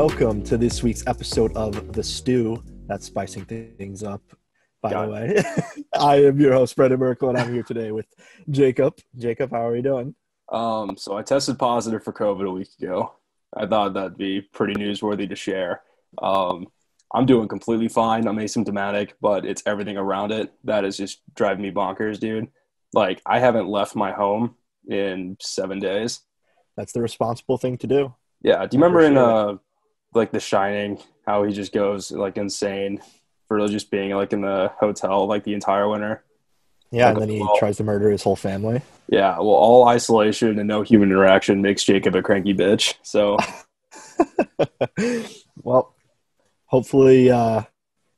Welcome to this week's episode of The Stew. That's spicing things up, by Got the way. I am your host, Brendan Merkel, and I'm here today with Jacob. Jacob, how are you doing? Um, so I tested positive for COVID a week ago. I thought that'd be pretty newsworthy to share. Um, I'm doing completely fine. I'm asymptomatic, but it's everything around it that is just driving me bonkers, dude. Like I haven't left my home in seven days. That's the responsible thing to do. Yeah. Do you remember in uh like The Shining how he just goes like insane for just being like in the hotel like the entire winter? Yeah, and then he well- tries to murder his whole family. Yeah. Well, all isolation and no human interaction makes Jacob a cranky bitch. So well, hopefully, uh,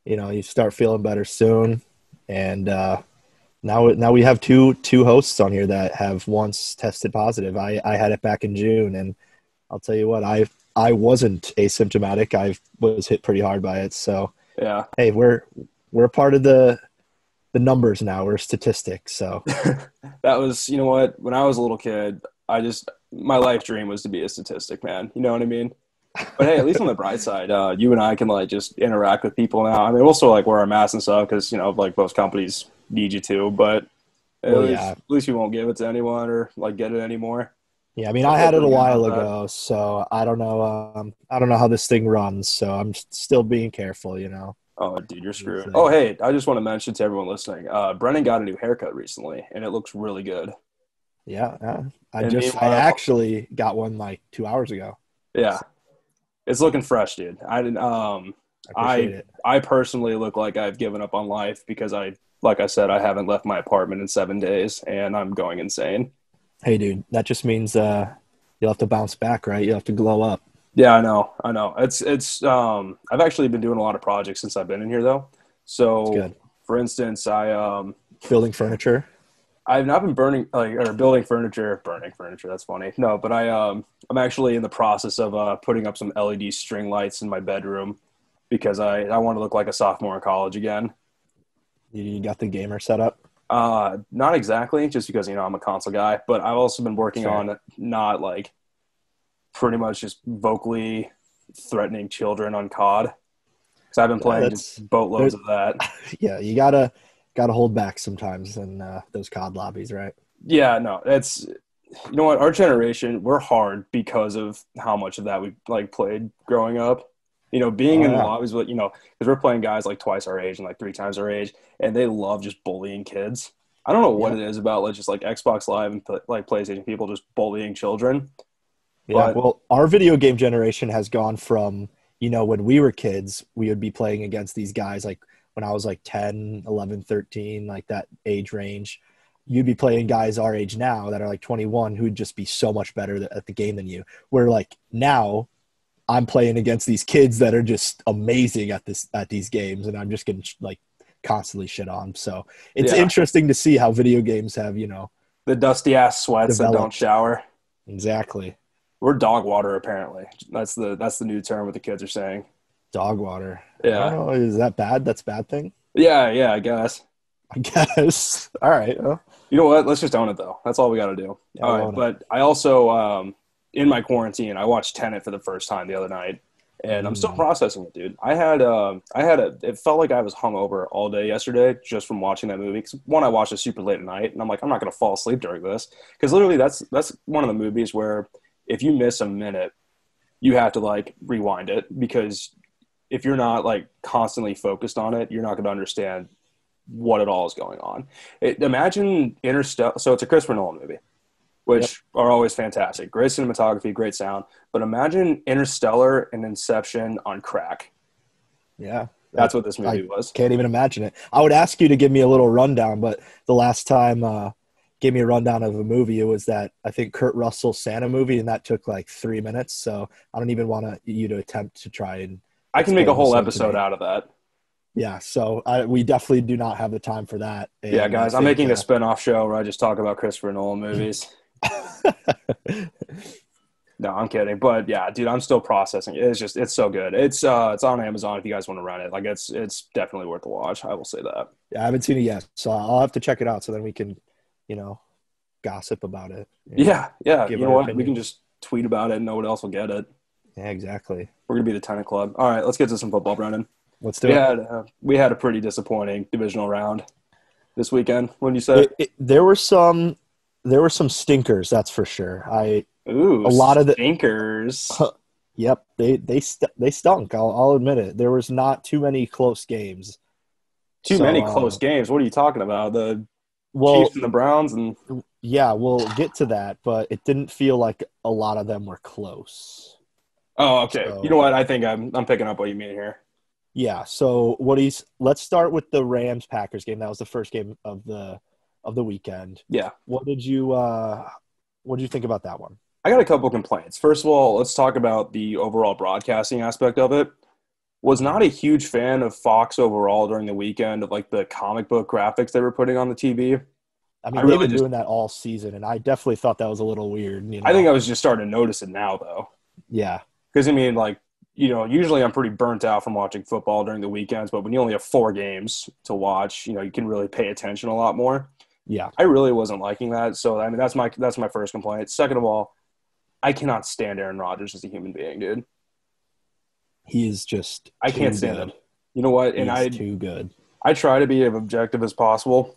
you know, you start feeling better soon. And uh, now, now we have two two hosts on here that have once tested positive. I, I had it back in June, and I'll tell you what, I I wasn't asymptomatic. I was hit pretty hard by it. So yeah. hey, we're we're part of the the numbers now. We're statistics. So that was you know what when i was a little kid i just my life dream was to be a statistic man you know what i mean but hey at least on the bright side uh, you and i can like just interact with people now i mean we'll still like wear our masks and stuff because you know like most companies need you to but at, Well, least, yeah. at least you won't give it to anyone or like get it anymore yeah, I mean, I had it a while ago. So I don't know. Um, I don't know how this thing runs. So I'm still being careful. You know. oh dude you're screwed oh hey i just want to mention to everyone listening uh, brennan got a new haircut recently and it looks really good Yeah, yeah. I And just I actually got one like two hours ago. yeah it's looking fresh dude i didn't um I it. I personally look like I've given up on life because I, like I said, I haven't left my apartment in seven days and I'm going insane. Hey, dude, that just means uh, you'll have to bounce back, right? You'll have to glow up. Yeah, I know, I know. It's it's. Um, I've actually been doing a lot of projects since I've been in here though. So, for instance, I um, Building furniture. I've not been burning like or building furniture, burning furniture. That's funny. No, but I um, I'm actually in the process of uh, putting up some LED string lights in my bedroom because I I want to look like a sophomore in college again. You, you got the gamer set up. Uh, not exactly, just because you know I'm a console guy, but I've also been working Fair. on not like pretty much just vocally threatening children on COD. So I've been playing that's- just boatloads of that. Yeah, you gotta gotta hold back sometimes in uh, those COD lobbies, right? Yeah, no, it's you know what our generation we're hard because of how much of that we like played growing up. You know, being Oh, in the yeah. lobbies with you know because we're playing guys like twice our age and like three times our age, and they love just bullying kids. I don't know what Yeah. it is about like just like Xbox Live and like PlayStation people just bullying children. Yeah. But- well, our video game generation has gone from you know when we were kids, we would be playing against these guys like when I was like 10, 11, 13, like that age range. You'd be playing guys our age now that are like 21 who'd just be so much better at the game than you. Where like now I'm playing against these kids that are just amazing at this at these games and I'm just getting like constantly shit on. So it's Yeah. interesting to see how video games have, you know, The dusty ass sweats that don't shower. exactly We're dog water apparently. That's the that's the new term what the kids are saying. dog water. Yeah. know, is that bad? That's a bad thing? Yeah, yeah, I guess. I guess. All right. well, You know what? Let's just own it though. That's all we got to do. Yeah, all right, it. but I also um, in my quarantine, I watched Tenet for the first time the other night, and I'm still Mm. processing it, dude. I had um, I had a. It felt like I was hungover all day yesterday just from watching that movie. Cause one, I watched it super late at night, and I'm like, I'm not gonna fall asleep during this because literally that's that's one of the movies where if you miss a minute, you have to like rewind it because if you're not like constantly focused on it, you're not going to understand what it all is going on. It, imagine Interstellar. So it's a Christopher Nolan movie, which are always fantastic. Great cinematography, great sound. But imagine Interstellar and Inception on crack. Yeah. That's what this movie was. Can't even imagine it. I would ask you to give me a little rundown, but the last time uh gave me a rundown of a movie, it was that I think Kurt Russell Santa movie, and that took like three minutes. So I don't even want to you to attempt to try and I can make a whole episode out of that. yeah. So I, we definitely do not have the time for that. Yeah, guys, I I'm think, making a uh, spin-off show where I just talk about Christopher Nolan movies. No, I'm kidding. But yeah, dude, I'm still processing. It's just it's so good. It's uh it's on Amazon if you guys want to run it. Like it's it's definitely worth the watch. I will say that. yeah, I haven't seen it yet, so I'll have to check it out so then we can, you know, gossip about it. Yeah, yeah. You know what? We can just tweet about it and no one else will get it. Yeah, exactly. We're gonna be the Tenet club. All right, let's get to some football, Brennan. Let's do We it. had uh, we had a pretty disappointing divisional round this weekend. When you say, It- it- There were some, there were some stinkers. That's for sure. I, "Ooh, a lot of the- stinkers," yep, they they st- they stunk. I'll, I'll admit it. There was not too many close games. too So, many uh, close games. What are you talking about? The Well, Chiefs and the Browns, and yeah, we'll get to that, but it didn't feel like a lot of them were close. oh, okay. So- you know what? I think I'm I'm picking up what you mean here. Yeah. So what he's let's start with the Rams Packers game. That was the first game of the of the weekend. Yeah. What did you uh what did you think about that one? I got a couple complaints. First of all, let's talk about the overall broadcasting aspect of it. Was not a huge fan of Fox overall during the weekend of like the comic book graphics they were putting on the TV. I mean, I they've really been just- doing that all season, and I definitely thought that was a little weird. You know? I think I was just starting to notice it now though. yeah, Because I mean, like, you know, usually I'm pretty burnt out from watching football during the weekends, but when you only have four games to watch, you know, you can really pay attention a lot more. Yeah, I really wasn't liking that. So I mean, that's my that's my first complaint. Second of all, I cannot stand Aaron Rodgers as a human being, dude. he is just. I can't stand good. him. You know what? And I too good. I try to be as objective as possible,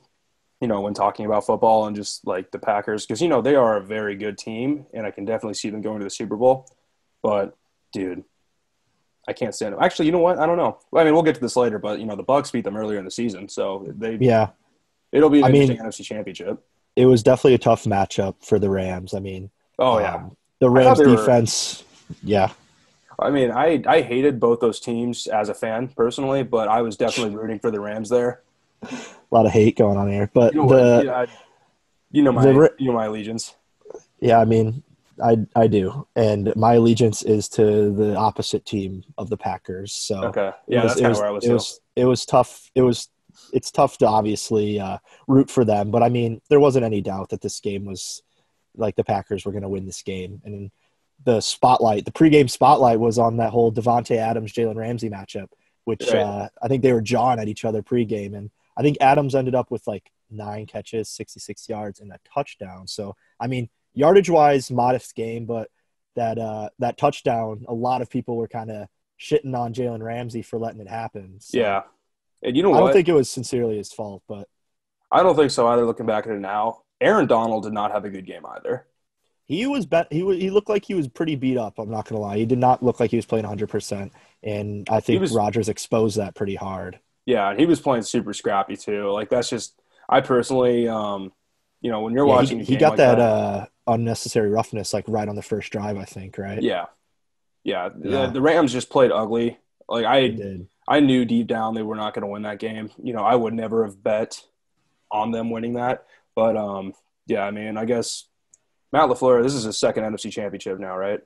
you know, when talking about football and just like the Packers, because you know they are a very good team, and I can definitely see them going to the Super Bowl. But dude, I can't stand them. Actually, you know what? I don't know. I mean, we'll get to this later, but you know, the Bucks beat them earlier in the season, so they Yeah, it'll be an I mean- NFC Championship. it was definitely a tough matchup for the Rams. I mean, Oh yeah, um, the Rams they were- defense. Yeah, I mean, I I hated both those teams as a fan personally, but I was definitely rooting for the Rams there. a lot of hate going on here, but You know, the? Yeah, I- you know my the you know my allegiance. Yeah, I mean, I I do, and my allegiance is to the opposite team of the Packers. So Okay, it yeah, was- that's kind of where I was. It was it was tough. It was it's tough to obviously uh, root for them, but I mean, there wasn't any doubt that this game was like the Packers were going to win this game, and the spotlight, the pregame spotlight, was on that whole Davante Adams Jalen Ramsey matchup, which Right. uh, I think they were jawing at each other pregame, and I think Adams ended up with like nine catches, sixty six yards, and a touchdown. So I mean, yardage wise, modest game, but that uh, that touchdown, a lot of people were kind of shitting on Jalen Ramsey for letting it happen. So Yeah. And you know I what? don't think it was sincerely his fault, but I don't think so either. Looking back at it now, Aaron Donald did not have a good game either. he was bet he was he looked like he was pretty beat up. I'm not gonna lie, he did not look like he was playing 100, percent and I think was- Rodgers exposed that pretty hard. Yeah, and he was playing super scrappy too. Like that's just I personally, um, you know, when you're Yeah, watching, he, he got like that, uh, unnecessary roughness like right on the first drive, I think. Right? yeah, yeah. Yeah. The, the Rams just played ugly. Like I, did. I knew deep down they were not going to win that game. You know, I would never have bet on them winning that. But um, yeah, I mean, I guess Matt LaFleur. This is his second NFC Championship now, right?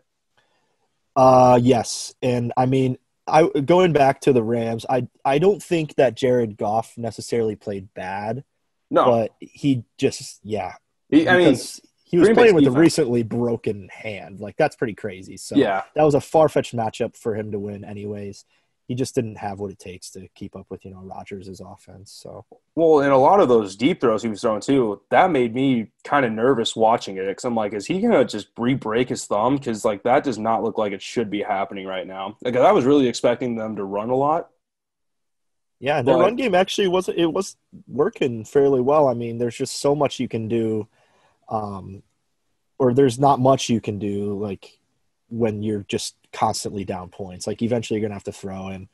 Uh, yes, and I mean, I going back to the Rams, I I don't think that Jared Goff necessarily played bad, No, but he just yeah. he, I mean, he was Green Bay's playing with a recently broken hand. Like that's pretty crazy. So yeah, that was a far fetched matchup for him to win. Anyways, he just didn't have what it takes to keep up with you know Rodgers' offense. So Well, and a lot of those deep throws he was throwing too, that made me kind of nervous watching it because I'm like, is he gonna just re-break his thumb? Because like that does not look like it should be happening right now. Like I was really expecting them to run a lot. yeah, their But- run game actually was it was working fairly well. I mean, there's just so much you can do, um, or there's not much you can do like when you're just constantly down points. Like eventually you're gonna have to throw, and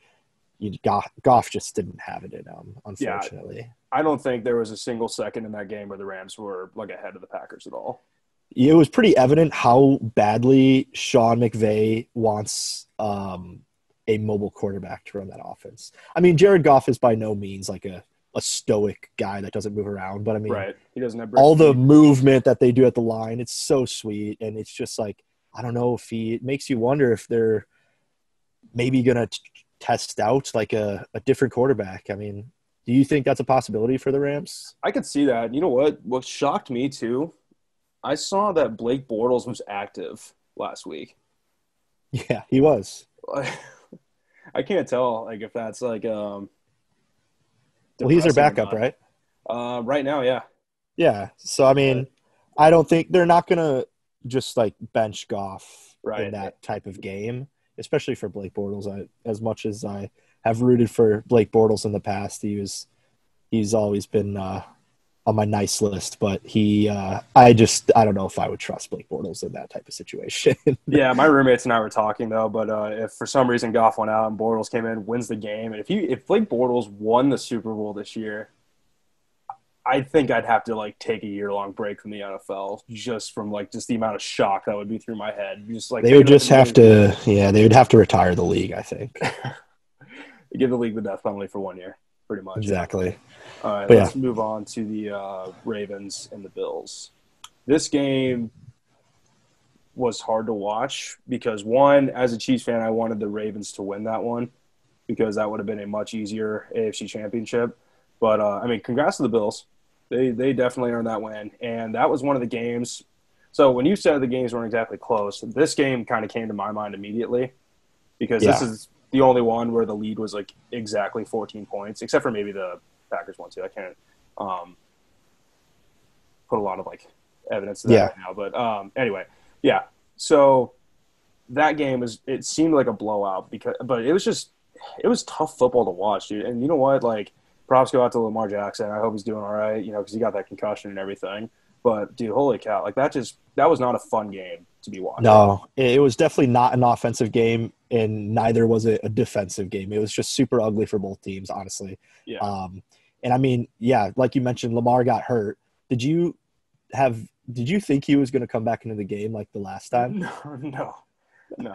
you Goff, Goff just didn't have it in him, unfortunately. I don't think there was a single second in that game where the Rams were like ahead of the Packers at all. it was pretty evident how badly Sean McVay wants um, a mobile quarterback to run that offense. I mean, Jared Goff is by no means like a, a stoic guy that doesn't move around, but I mean, right? He doesn't have all the movement that they do at the line, it's so sweet. And it's just like, I don't know if he, it makes you wonder if they're maybe going to test out like a, a different quarterback. I mean, do you think that's a possibility for the Rams? I could see that. You know what? What shocked me too, I saw that Blake Bortles was active last week. Yeah, he was. I can't tell like if that's like um. Well, he's their backup, right? Uh, right now, yeah. Yeah. So I mean, I don't think they're not gonna just like bench Goff Right. in that type of game. especially for Blake Bortles. I, as much as I have rooted for Blake Bortles in the past, he was he's always been uh, on my nice list. But he, uh, I just I don't know if I would trust Blake Bortles in that type of situation. yeah, my roommates and I were talking though, but uh, if for some reason Goff went out and Bortles came in, wins the game, and if you if Blake Bortles won the Super Bowl this year, I think I'd have to like take a year long break from the NFL just from like just the amount of shock that would be through my head. Just like they would just have to, yeah, they would have to retire the league. I think give the league the death penalty for one year, pretty much. Exactly. All right, but let's yeah. move on to the uh, Ravens and the Bills. This game was hard to watch because one, as a Chiefs fan, I wanted the Ravens to win that one because that would have been a much easier AFC Championship. But uh, I mean, congrats to the Bills they they definitely earned that win, and that was one of the games. So when you said the games weren't exactly close, this game kind of came to my mind immediately because yeah. this is the only one where the lead was like exactly 14 points, except for maybe the Packers one too. I can't um, put a lot of like evidence to that yeah. right now, but um, anyway, yeah. So that game was it seemed like a blowout because, but it was just it was tough football to watch, dude. And you know what, like props go out to Lamar Jackson. I hope he's doing all right, you know, because he got that concussion and everything. But dude, holy cow! Like that just that was not a fun game to be watching. No, it was definitely not an offensive game, and neither was it a defensive game. It was just super ugly for both teams, honestly. Yeah. Um, and I mean, yeah, like you mentioned, Lamar got hurt. Did you have? Did you think he was going to come back into the game like the last time? No, no. No.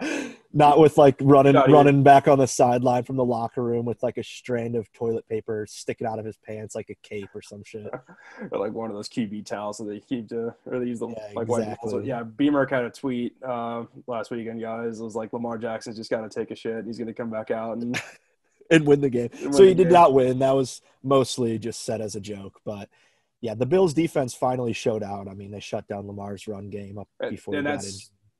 Not with like running running back on the sideline from the locker room with like a strand of toilet paper sticking out of his pants like a cape or some shit. or like one of those QB towels that they keep to or they use the yeah, like exactly. white Yeah, Beamer had a tweet uh, last weekend, guys. It was like Lamar Jackson's just gotta take a shit. He's gonna come back out and and win the game. Win so he did game. not win. That was mostly just said as a joke, but yeah, the Bills defense finally showed out. I mean, they shut down Lamar's run game up before and, and he got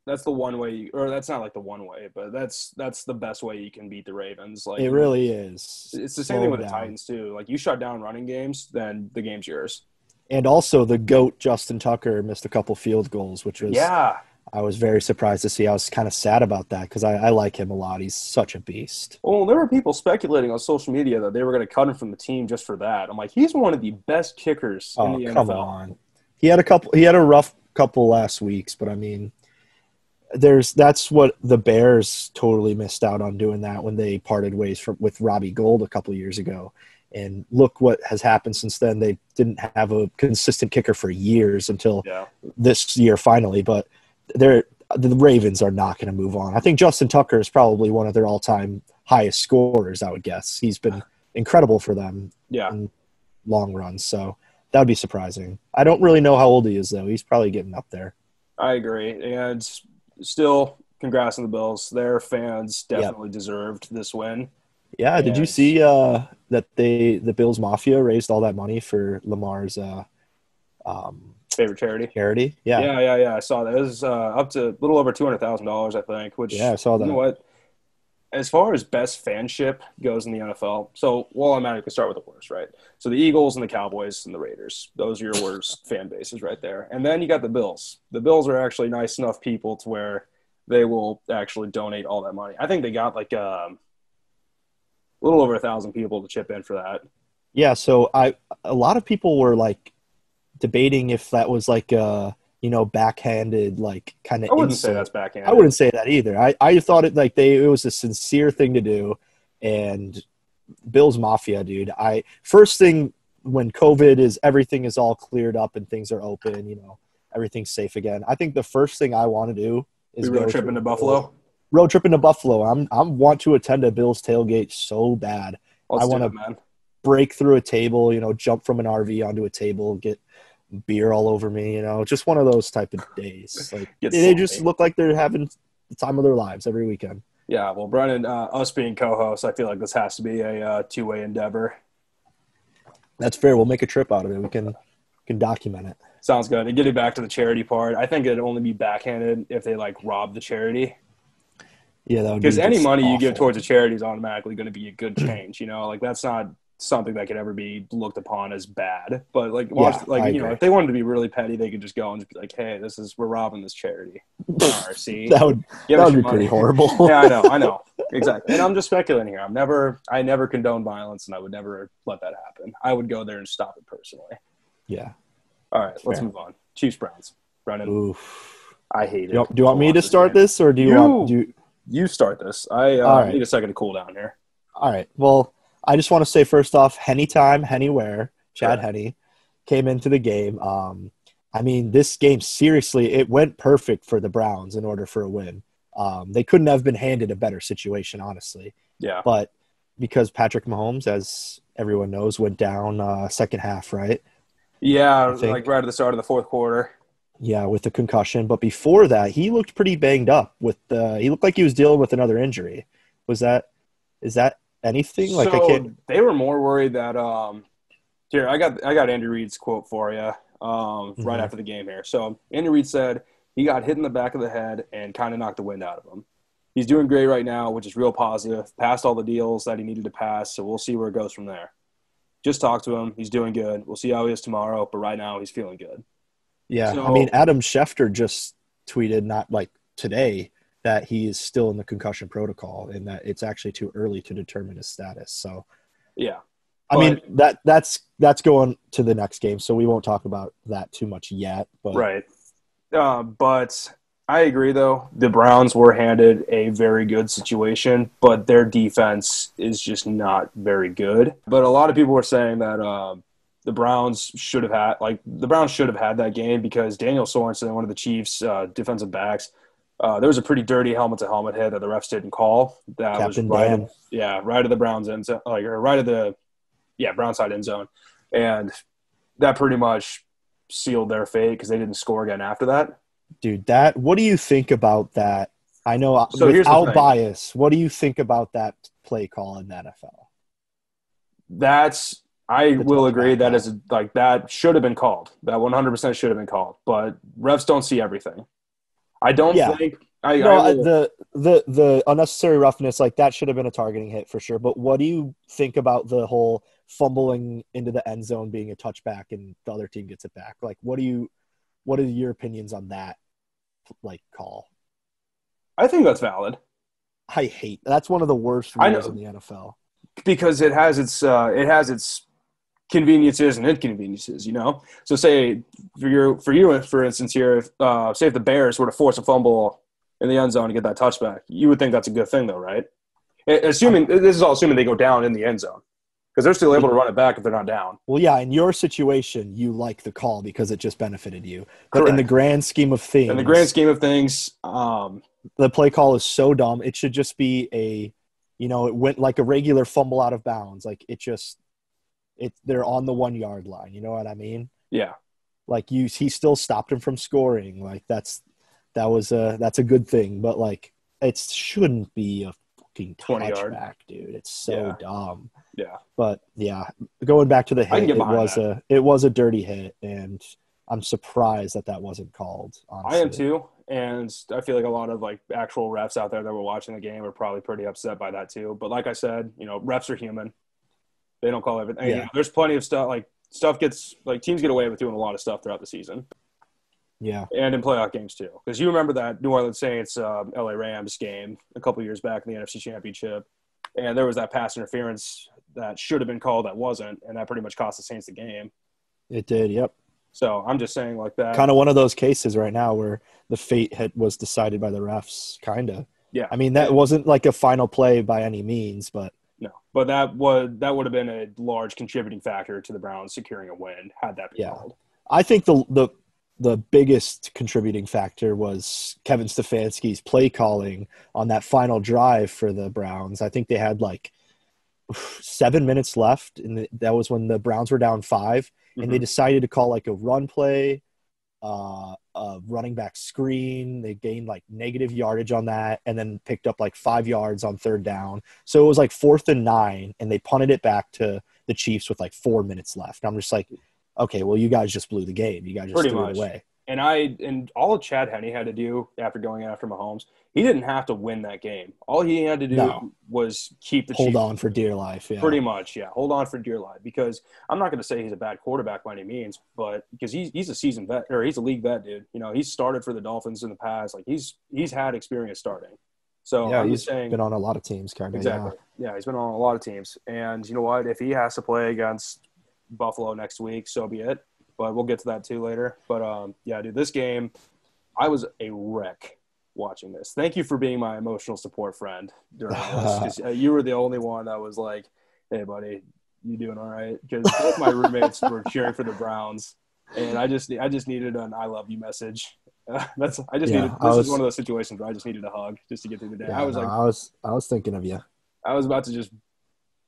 that's the one way, you, or that's not like the one way, but that's that's the best way you can beat the Ravens. Like it really is. It's the same Slow thing with down. the Titans too. Like you shut down running games, then the game's yours. And also the goat Justin Tucker missed a couple field goals, which was yeah. I was very surprised to see. I was kind of sad about that because I, I, like him a lot. He's such a beast. Well, there were people speculating on social media that they were going to cut him from the team just for that. I'm like, he's one of the best kickers oh, in the come NFL. on. He had a couple. He had a rough couple last weeks, but I mean, there's that's what the Bears totally missed out on doing that when they parted ways from with Robbie Gould a couple years ago. And look what has happened since then. They didn't have a consistent kicker for years until yeah. this year finally. But they're the Ravens are not going to move on. I think Justin Tucker is probably one of their all-time highest scorers. I would guess he's been incredible for them. Yeah. In long runs. So that would be surprising. I don't really know how old he is though. He's probably getting up there. I agree. And still, congrats on the Bills. Their fans definitely yep. deserved this win. Yeah, and did you see uh, that they the Bills Mafia raised all that money for Lamar's uh, um, favorite charity? Charity, yeah, yeah, yeah, yeah. I saw that. It was uh, up to a little over two hundred thousand dollars, I think. Which yeah, I saw that. You know what? As far as best fanship goes in the NFL, so well, I'm going to start with the worst, right? So the Eagles and the Cowboys and the Raiders; those are your worst fan bases right there. And then you got the Bills. The Bills are actually nice enough people to where they will actually donate all that money. I think they got like um, a little over a thousand people to chip in for that. Yeah, so I a lot of people were like debating if that was like a you know backhanded like kind of. I wouldn't insult. say that's backhanded. I wouldn't say that either. I I thought it like they it was a sincere thing to do, and Bill's Mafia, dude. I first thing when COVID is everything is all cleared up and things are open, you know, everything's safe again. I think the first thing I want to do is road trip into Buffalo. Road trip into Buffalo. I'm I want to attend a Bills tailgate so bad. Let's I want to break through a table, you know, jump from an RV onto a table, get beer all over me, you know, just one of those type of days. Like they just look like they're having the time of their lives every weekend. Yeah, well, Brennan, uh, us being co-hosts, I feel like this has to be a uh, two-way endeavor. That's fair. We'll make a trip out of it. We can can document it. Sounds good. And getting back to the charity part, I think it'd only be backhanded if they like rob the charity. Yeah, that would because any money awful. you give towards a charity is automatically going to be a good change. You know, like that's not something that could ever be looked upon as bad. But like, watch, Yeah, like I you know, if they wanted to be really petty, they could just go and just be like, "Hey, this is we're robbing this charity." RC, That would give that would be pretty horrible. yeah, I know, I know, exactly. And I'm just speculating here. I'm never, I never condone violence, and I would never let that happen. I would go there and stop it personally. yeah. All right, let's move on. Chiefs Browns. Brennan, Oof. I hate it. Do you, do you want me to start game. this, or do you, You- want? Do you, You start this. I uh, right. need a second to cool down here. All right. Well, I just want to say first off, Henne time, Henne where Chad Correct. Henne came into the game. Um, I mean, this game seriously, it went perfect for the Browns in order for a win. Um, they couldn't have been handed a better situation, honestly. Yeah, But because Patrick Mahomes, as everyone knows, went down uh, second half, right? yeah, like right at the start of the fourth quarter. Yeah, with the concussion. But before that, he looked pretty banged up. With the, he looked like he was dealing with another injury. Was that? Is that anything? Like so I can't. they were more worried that um here I got I got Andy Reid's quote for you um right Mhm. after the game here. So Andy Reid said he got hit in the back of the head and kind of knocked the wind out of him. He's doing great right now, which is real positive. Passed all the deals that he needed to pass, so we'll see where it goes from there. Just talk to him. He's doing good. We'll see how he is tomorrow, but right now he's feeling good. Yeah, I mean, Adam Schefter just tweeted not like today that he is still in the concussion protocol and that it's actually too early to determine his status. So, Yeah. I mean, that that's that's going to the next game, so we won't talk about that too much yet. But Right. Uh, but I agree, though. The Browns were handed a very good situation, but their defense is just not very good. But a lot of people were saying that uh, the Browns should have had, like, the Browns should have had that game because Daniel Sorensen, one of the Chiefs' uh, defensive backs, uh, there was a pretty dirty helmet to helmet hit that the refs didn't call. That Captain was right, Dan. yeah, right of the Browns end zone, like or right of the, yeah, Brown side end zone, and that pretty much sealed their fate because they didn't score again after that. dude, that what do you think about that? I know uh, So without bias, what do you think about that play call in the NFL? That's I The will agree that call. like that should have been called. That 100% should have been called, but refs don't see everything. I don't Yeah. think I, no, I will- the the the unnecessary roughness like that should have been a targeting hit for sure. But what do you think about the whole fumbling into the end zone being a touchback and the other team gets it back? Like, what do you what are your opinions on that like call? I think that's valid. I hate that's one of the worst rules in the NFL. because it has its uh, it has its conveniences and inconveniences. You know, so say for your for you for instance here, if, uh, say if the Bears were to force a fumble in the end zone to get that touchback, you would think that's a good thing, though, right? Assuming this is all assuming they go down in the end zone because they're still able to run it back if they're not down. Well, yeah, in your situation, you like the call because it just benefited you. But in the grand scheme of things, In the grand scheme of things, um, the play call is so dumb. It should just be a, you know, it went like a regular fumble out of bounds. Like it just, it they're on the one yard line. You know what I mean? yeah, Like you, he still stopped him from scoring. Like that's that was a that's a good thing. But like it shouldn't be a fucking 20 touchback, dude. It's so Yeah. dumb. yeah. But yeah, going back to the hit, it was a it was a dirty hit, and I'm surprised that that wasn't called. Honestly. I am too, and I feel like a lot of like actual refs out there that were watching the game are probably pretty upset by that too. But like I said, you know, refs are human; they don't call everything. You know, there's plenty of stuff like stuff gets like teams get away with doing a lot of stuff throughout the season Yeah, and in playoff games too. Because you remember that New Orleans Saints um, LA Rams game a couple years back in the NFC Championship, and there was that pass interference that should have been called that wasn't, and that pretty much cost the Saints the game. it did. Yep. So I'm just saying like that. kind of one of those cases right now where the fate had, was decided by the refs. Kind of. yeah, I mean, that wasn't like a final play by any means, but No, but that would that would have been a large contributing factor to the Browns securing a win had that been Yeah. called. I think the the the biggest contributing factor was Kevin Stefanski's play calling on that final drive for the Browns. I think they had like seven minutes left, and that was when the Browns were down 5 and they mm-hmm. decided to call like a run play, uh, a running back screen. They gained like negative yardage on that, and then picked up like five yards on third down. So it was like fourth and nine, and they punted it back to the Chiefs with like four minutes left. I'm just like, okay, well, you guys just blew the game. You guys just Pretty threw much. it away. And I and all Chad Henne had to do after going after Mahomes, he didn't have to win that game. All he had to do No. was keep the hold Chiefs on for dear life. Yeah. Pretty much, yeah. Hold on for dear life because I'm not going to say he's a bad quarterback by any means, but because he's he's a seasoned vet or he's a league vet, dude. You know, he's started for the Dolphins in the past. Like he's he's had experience starting. So yeah, I'm he's saying been on a lot of teams, kind of. exactly. Yeah. he's been on a lot of teams, and you know what? If he has to play against Buffalo next week, so be it. But we'll get to that too later. But um, yeah, dude, this game, I was a wreck watching this. Thank you for being my emotional support friend during this. uh, you were the only one that was like, "Hey, buddy, you doing all right?" Because both my roommates were cheering for the Browns, and I just I just needed an "I love you" message. Uh, that's I just Yeah, needed. This was- is one of those situations where I just needed a hug just to get through the day. Yeah, I was no, like, I was, I was thinking of you. I was about to just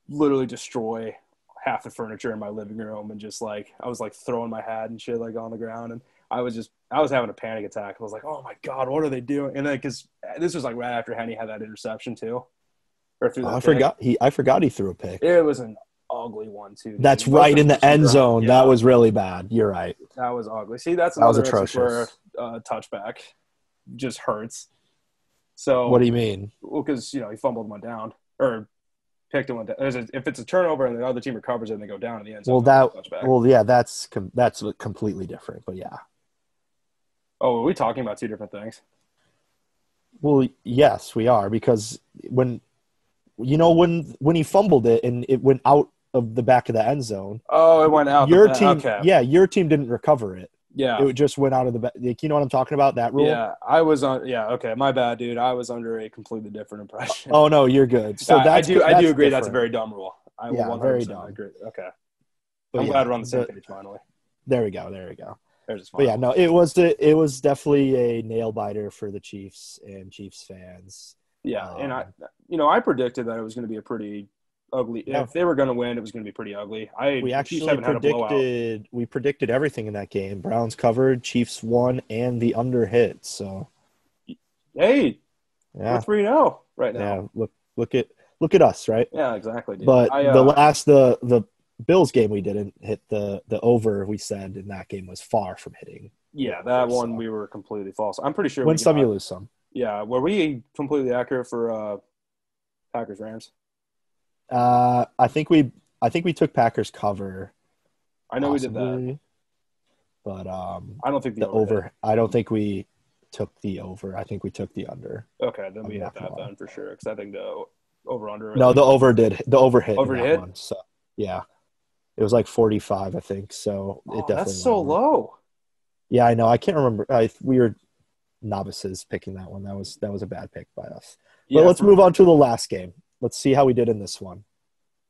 literally destroy half the furniture in my living room and just like I was like throwing my hat and shit like on the ground and I was just I was having a panic attack. I was like, oh my god, what are they doing? And then because this was like right after Henne had that interception too, or through Oh, I forgot he, I forgot he threw a pick. It was an ugly one too. dude. That's Both right in the end zone. yeah, That was really bad. You're right. that was ugly. See, that's That was another instance where atrocious. uh, touchback just hurts. So What do you mean? well, because you know he fumbled one down or picked one down. There's a, if it's a turnover and the other team recovers it and they go down in the end zone, Well, that well, yeah, that's com- that's completely different. But yeah, oh, are we talking about two different things? well, yes, we are because when you know when when he fumbled it and it went out of the back of the end zone, Oh, it went out. your team, okay. yeah, your team didn't recover it. Yeah, It just went out of the. Like, you know what I'm talking about? That rule. yeah. I was on. Yeah, okay, my bad, dude. I was under a completely different impression. Oh no, you're good. So I, I that's do. I do that's agree. That's a very dumb rule. I Yeah, 100% very dumb. Agree. Okay, But I'm yeah, glad we're on the same the- page finally. There we go. There we go. There's But yeah, no, it was the it was definitely a nail biter for the Chiefs and Chiefs fans. Yeah, and I, Um, you know, I predicted that it was going to be a pretty ugly. Yeah. If they were going to win, it was going to be pretty ugly. I We actually Chiefs had a predicted we predicted everything in that game. Browns covered, Chiefs won, and the under hit. So Hey, yeah, we're three zero right now. yeah. Look look at look at us, right? Yeah, exactly. Dude. But I, uh, the last the the Bills game we didn't hit the the over we said in that game was far from hitting. yeah, that so- one we were completely false. I'm pretty sure. Win some, got- you lose some. Yeah, were we completely accurate for uh, Packers Rams? Uh, I think we I think we took Packers cover. I know we did that. But um, I don't think the, the over. over. I don't think we took the over. I think we took the under. Okay, then we hit that gonna then for sure. Because I think the over under. No, the over did. The over hit. Over hit? One, so yeah, it was like forty five, I think. So it Oh, definitely. that's so over. low. Yeah, I know. I can't remember. I, we were novices picking that one. That was that was a bad pick by us. Yeah, but let's move on to the last game. Let's see how we did in this one.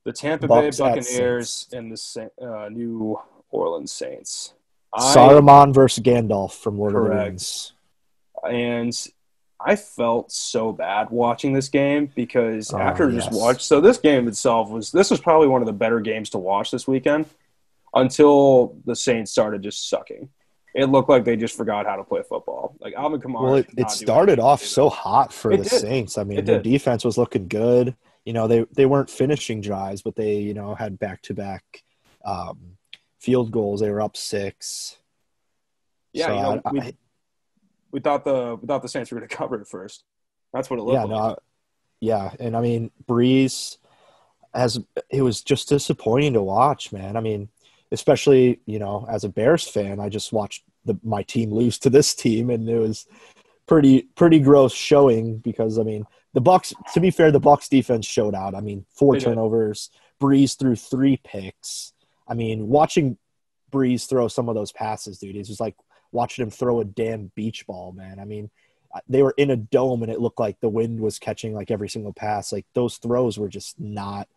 The Tampa Bucks Bay Buccaneers and the uh, New Orleans Saints. I- Saruman versus Gandalf from Lord of the Correct. Rings. and I felt so bad watching this game because Oh, after just yes. watch so this game itself was this was probably one of the better games to watch this weekend until the Saints started just sucking. It looked like they just forgot how to play football. Like Alvin Kamara. Well, it, it started off so hot for It the did. Saints. I mean, their defense was looking good. You know, they they weren't finishing drives, but they you know had back to back field goals. They were up six. Yeah, So you know, I- we, I- we thought the we thought the Saints were going to cover it first. That's what it looked yeah, like. no, I- yeah, and I mean Brees as it was just disappointing to watch, man. I mean, especially you know as a Bears fan, I just watched the my team lose to this team, and it was pretty pretty gross showing because I mean the Bucks. To be fair, the Bucks defense showed out. I mean, four turnovers, Brees threw three picks. I mean, watching Brees throw some of those passes, dude, it was like watching him throw a damn beach ball, man. I mean, uh, they were in a dome and it looked like the wind was catching like every single pass. Like those throws were just not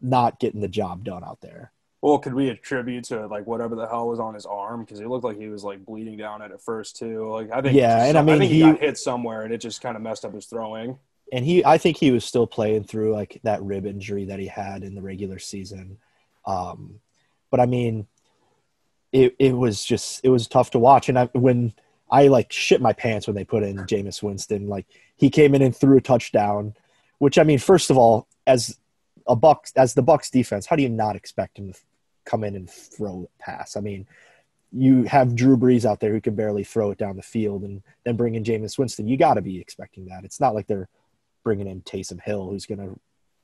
not getting the job done out there. Well, could we attribute to like whatever the hell was on his arm because he looked like he was like bleeding down at it first too. Like I think, Yeah, and I mean, think he- got hit somewhere and it just kind of messed up his throwing. And he I think he was still playing through like that rib injury that he had in the regular season. Um but I mean it it was just it was tough to watch and I when I like shit my pants when they put in Jameis Winston. Like he came in and threw a touchdown, which I mean, first of all, as a Bucks as the Bucks defense, how do you not expect him to come in and throw a pass? I mean, you have Drew Brees out there who can barely throw it down the field, and then bring in Jameis Winston. You got to be expecting that. It's not like they're bringing in Taysom Hill, who's going to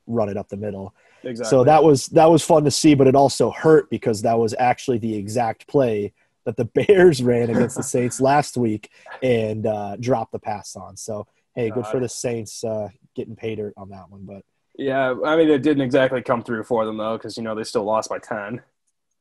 run it up the middle. Exactly. So that was that was fun to see, but it also hurt because that was actually the exact play that the Bears ran against the Saints last week and uh, dropped the pass on. So hey, good for the Saints uh, getting paid on that one. But yeah, I mean it didn't exactly come through for them though because you know they still lost by ten.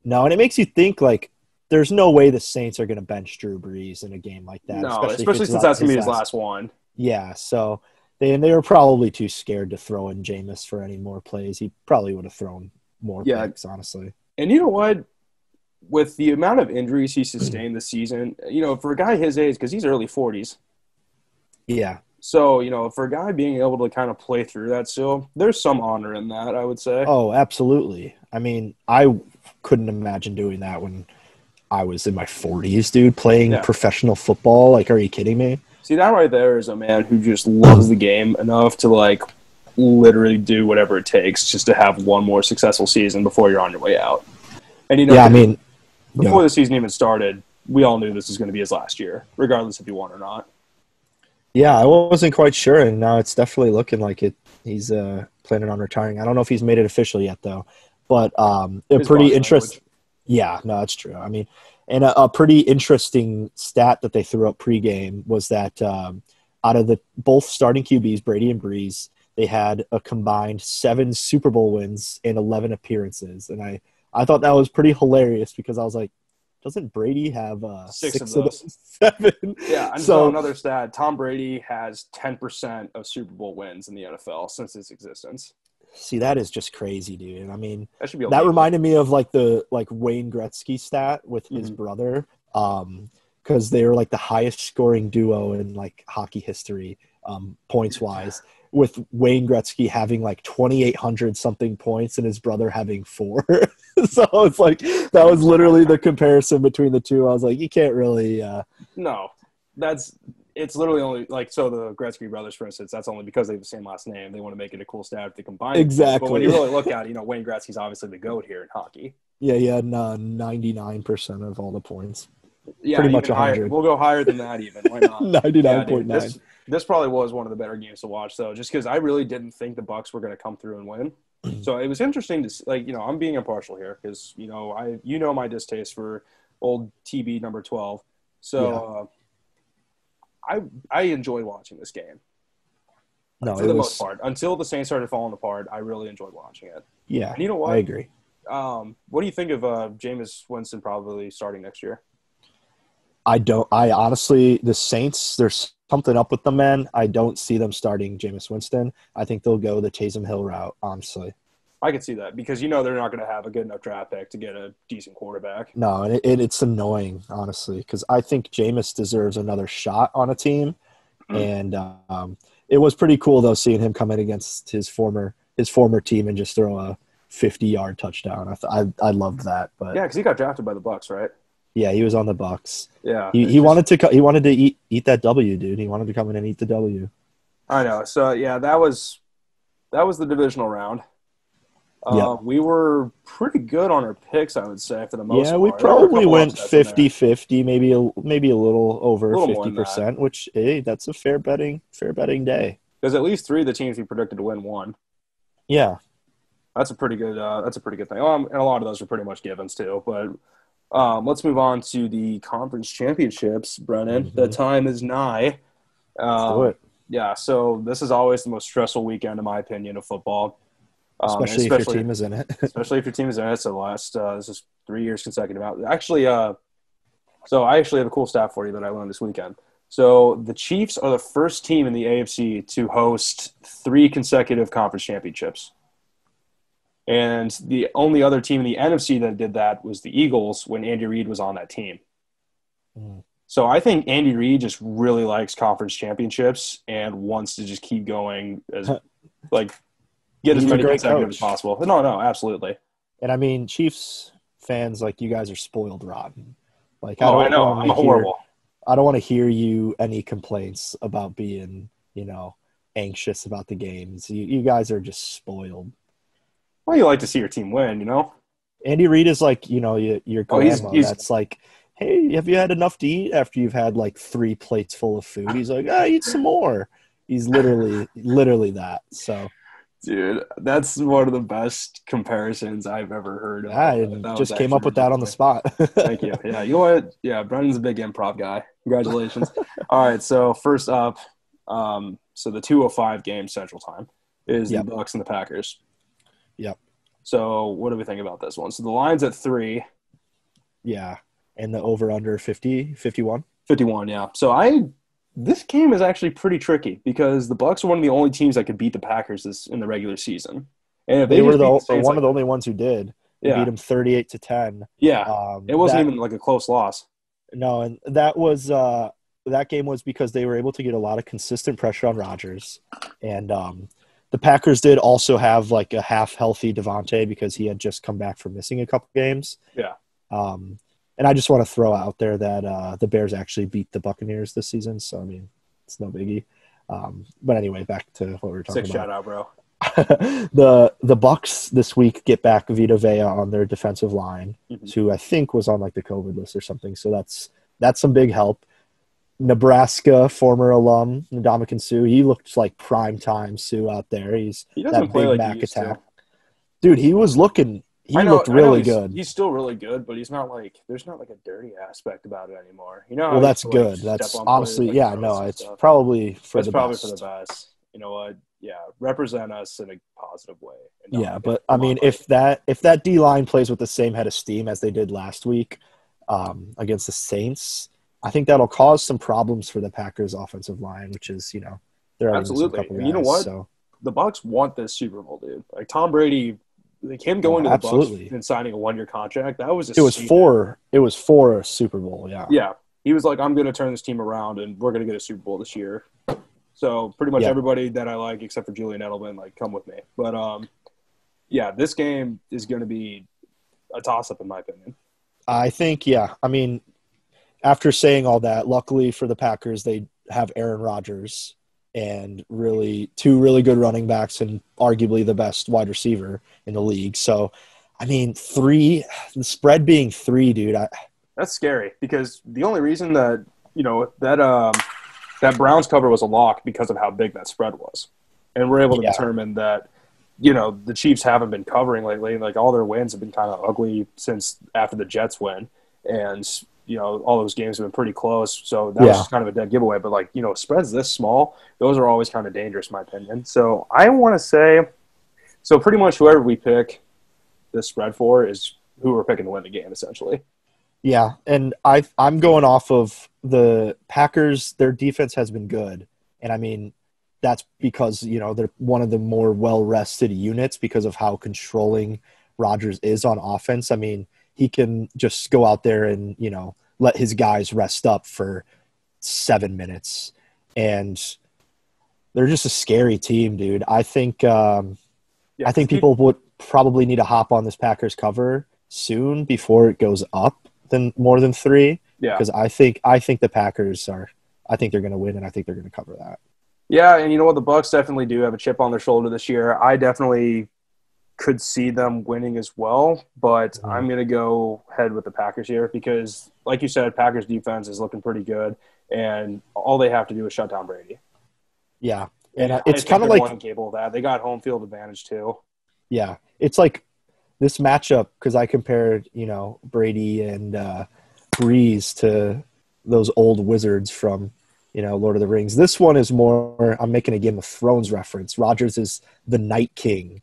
No, and it makes you think like there's no way the Saints are going to bench Drew Brees in a game like that. No, especially, especially since that's going to be his last, one. Yeah, so they and they were probably too scared to throw in Jameis for any more plays. He probably would have thrown more yeah. picks, honestly. And you know what? With the amount of injuries he sustained this season, you know, for a guy his age, because he's early 40s. Yeah. So, you know, for a guy being able to kind of play through that still, there's some honor in that, I would say. Oh, absolutely. I mean, I couldn't imagine doing that when I was in my 40s, dude, playing yeah. professional football. Like, are you kidding me? See, that right there is a man who just loves the game enough to, like, literally do whatever it takes just to have one more successful season before you're on your way out. And, you know, yeah, I mean, before the season even started, we all knew this was going to be his last year, regardless if he won or not. Yeah, I wasn't quite sure, and now it's definitely looking like it. He's uh, planning on retiring. I don't know if he's made it official yet, though. But um, a pretty interesting. Yeah, no, that's true. I mean, and a, a, pretty interesting stat that they threw up pregame was that um, out of the both starting QBs, Brady and Brees, they had a combined seven Super Bowl wins and eleven appearances, and I I thought that was pretty hilarious because I was like, doesn't Brady have uh, six, six of those? Seven. Yeah, and so another stat: Tom Brady has ten percent of Super Bowl wins in the NFL since its existence. See, that is just crazy, dude. I mean, that, should be that reminded me of like the like Wayne Gretzky stat with his mm-hmm. brother, um, because they were like the highest scoring duo in like hockey history, um, points wise. With Wayne Gretzky having like twenty eight hundred something points and his brother having four, so it's like that was literally the comparison between the two. I was like, you can't really. Uh, no, that's it's literally only like so the Gretzky brothers, for instance. That's only because they have the same last name. They want to make it a cool stat if they combine. Exactly. But when you really look at it, you know Wayne Gretzky's obviously the goat here in hockey. Yeah, he had ninety nine percent of all the points. Yeah, pretty much hundred. We'll go higher than that even. Why not? Ninety nine point nine. This, this probably was one of the better games to watch though, just because I really didn't think the Bucks were going to come through and win. so it was interesting to see, like you know I'm being impartial here because you know I you know my distaste for old TB number twelve. So. Yeah. Uh, I I enjoyed watching this game. No, for the was, most part, until the Saints started falling apart, I really enjoyed watching it. Yeah, and you know what? I agree. Um, what do you think of uh, Jameis Winston probably starting next year? I don't. I honestly, the Saints, there's something up with the men. I don't see them starting Jameis Winston. I think they'll go the Taysom Hill route. Honestly, I could see that because you know they're not going to have a good enough draft pick to get a decent quarterback. No, and it, it's annoying, honestly, because I think Jameis deserves another shot on a team, mm-hmm. and um, it was pretty cool though seeing him come in against his former his former team and just throw a fifty yard touchdown. I I, I loved that, but yeah, because he got drafted by the Bucks, right? Yeah, he was on the Bucks. Yeah, he, he just... wanted to he wanted to eat eat that W, dude. He wanted to come in and eat the W. I know. So yeah, that was that was the divisional round. Uh, We were pretty good on our picks, I would say, for the most yeah, part. we probably went 50-50, maybe a, maybe a little over a 50%, which, hey, that's a fair betting fair betting day. Because at least three of the teams we predicted to win won. Yeah. That's a pretty good uh, that's a pretty good thing. Um, and a lot of those are pretty much givens too. But um, let's move on to the conference championships, Brennan. Mm-hmm. The time is nigh. Um, yeah, so this is always the most stressful weekend, in my opinion, of football. Um, especially, especially, if your team is in it. especially if your team is in it. So the last uh, this is three years consecutive out. Actually, uh, so I actually have a cool stat for you that I learned this weekend. So the Chiefs are the first team in the AFC to host three consecutive conference championships. And the only other team in the NFC that did that was the Eagles when Andy Reid was on that team. Mm. So I think Andy Reid just really likes conference championships and wants to just keep going as like get as many consecutive as possible. No, no, absolutely. And I mean, Chiefs fans like you guys are spoiled rotten. Like, I oh, I know, I'm hear, horrible. I don't want to hear you any complaints about being, you know, anxious about the games. You, you guys are just spoiled. Well, you like to see your team win, you know. Andy Reid is like, you know, your, your grandma. Oh, he's, he's, that's like, hey, have you had enough to eat after you've had like three plates full of food? He's like, ah, eat some more. He's literally, literally that. So Dude, that's one of the best comparisons I've ever heard. Of. I That just came up with that on the spot. Thank you. Yeah, you know what? Yeah, Brendan's a big improv guy. Congratulations. All right, so first up, um, so the 205 game Central Time is Yep. the Bucks and the Packers. Yep. So what do we think about this one? So the line's at three. yeah. And the over under 50, 51. 51 yeah so i this game is actually pretty tricky because the bucks are one of the only teams that could beat the packers this in the regular season and if They, they, were just the, Saints, one like- of the only ones who did. Yeah beat them 38 to 10. yeah Um, it wasn't that- even like a close loss No, and that was uh, that game was because they were able to get a lot of consistent pressure on Rodgers, and um, the Packers did also have like a half healthy Davante because he had just come back from missing a couple games. Yeah. Um, and I just want to throw out there that uh, the Bears actually beat the Buccaneers this season, so I mean it's no biggie. Um, but anyway, back to what we were talking six about shout out bro the the Bucks this week get back Vita Vea on their defensive line, Mhm. who I think was on like the COVID list or something. So that's that's some big help. Nebraska former alum Ndamukong Suh, he looked like prime time Suh out there. He's he doesn't that play big like used attack. to. Dude, he was looking. He know- looked really he's- good. he's still really good but he's not like there's not like a dirty aspect about it anymore you know well, that's to, good. step That's players, honestly, like, yeah, no, it's stuff. probably for that's the probably best. for the best you know what yeah represent us in a positive way Yeah, but I mean, if that if that D line plays with the same head of steam as they did last week um, against the Saints, I think that'll cause some problems for the Packers' offensive line, which is you know they're Absolutely. And you know what? So the Bucks want this Super Bowl, dude. Like Tom Brady, like him going Oh, to the absolutely. Bucks and signing a one-year contract, that was a it was for it was for a Super Bowl. Yeah, Yeah, he was like, "I'm going to turn this team around, and we're going to get a Super Bowl this year." So pretty much Yeah. everybody that I like, except for Julian Edelman, like come with me. But um, yeah, this game is going to be a toss-up in my opinion. I think yeah. I mean, after saying all that, luckily for the Packers, they have Aaron Rodgers and really two really good running backs and arguably the best wide receiver in the league. So, I mean, three the spread being three, dude. I, That's scary because the only reason that you know that um, that Browns cover was a lock because of how big that spread was, and we're able to Yeah. determine that you know the Chiefs haven't been covering lately. Like all their wins have been kind of ugly since after the Jets win, and you know all those games have been pretty close. So that was Yeah. just kind of a dead giveaway. But like you know spreads this small, those are always kind of dangerous, in my opinion. So I want to say, so pretty much whoever we pick this spread for is who we're picking to win the game, essentially. Yeah, and I I'm going off of the Packers. Their defense has been good, and I mean that's because you know they're one of the more well rested units because of how controlling Rodgers is on offense. I mean he can just go out there and you know let his guys rest up for seven minutes, and they're just a scary team, dude. I think um, Yeah, I think people would probably need to hop on this Packers cover soon before it goes up than more than three Yeah. because I think I think the Packers are I think they're going to win and I think they're going to cover that. Yeah, and you know what? The Bucks definitely do have a chip on their shoulder this year. I definitely could see them winning as well, but Mhm. I'm going to go head with the Packers here because, like you said, Packers defense is looking pretty good, and all they have to do is shut down Brady. Yeah, and I it's kind of like than capable that. They got home field advantage too. yeah, it's like this matchup because I compared you know Brady and uh, Brees to those old wizards from you know Lord of the Rings. This one is more. I'm making a Game of Thrones reference. Rodgers is the Night King,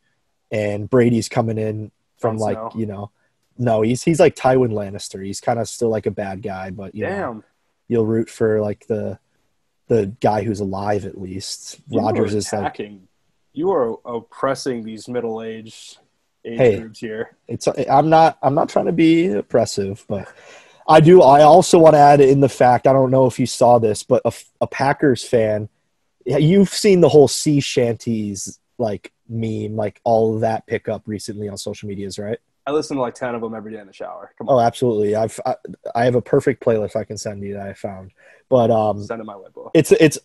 and Brady's coming in from Jon like Snow. you know. No, he's he's like Tywin Lannister. He's kind of still like a bad guy, but you know, you'll root for like the the guy who's alive at least. you Rodgers is like. You are oppressing these middle-aged age Hey. groups here. it's I'm not I'm not trying to be oppressive, but I do. I also want to add in the fact I don't know if you saw this, but a, a Packers fan, yeah, you've seen the whole sea shanties like meme, like all of that pickup recently on social medias, right? I listen to like ten of them every day in the shower. Come on, Oh, absolutely. I've I, I have a perfect playlist I can send you that I found, but um, send it my way, bro. it's it's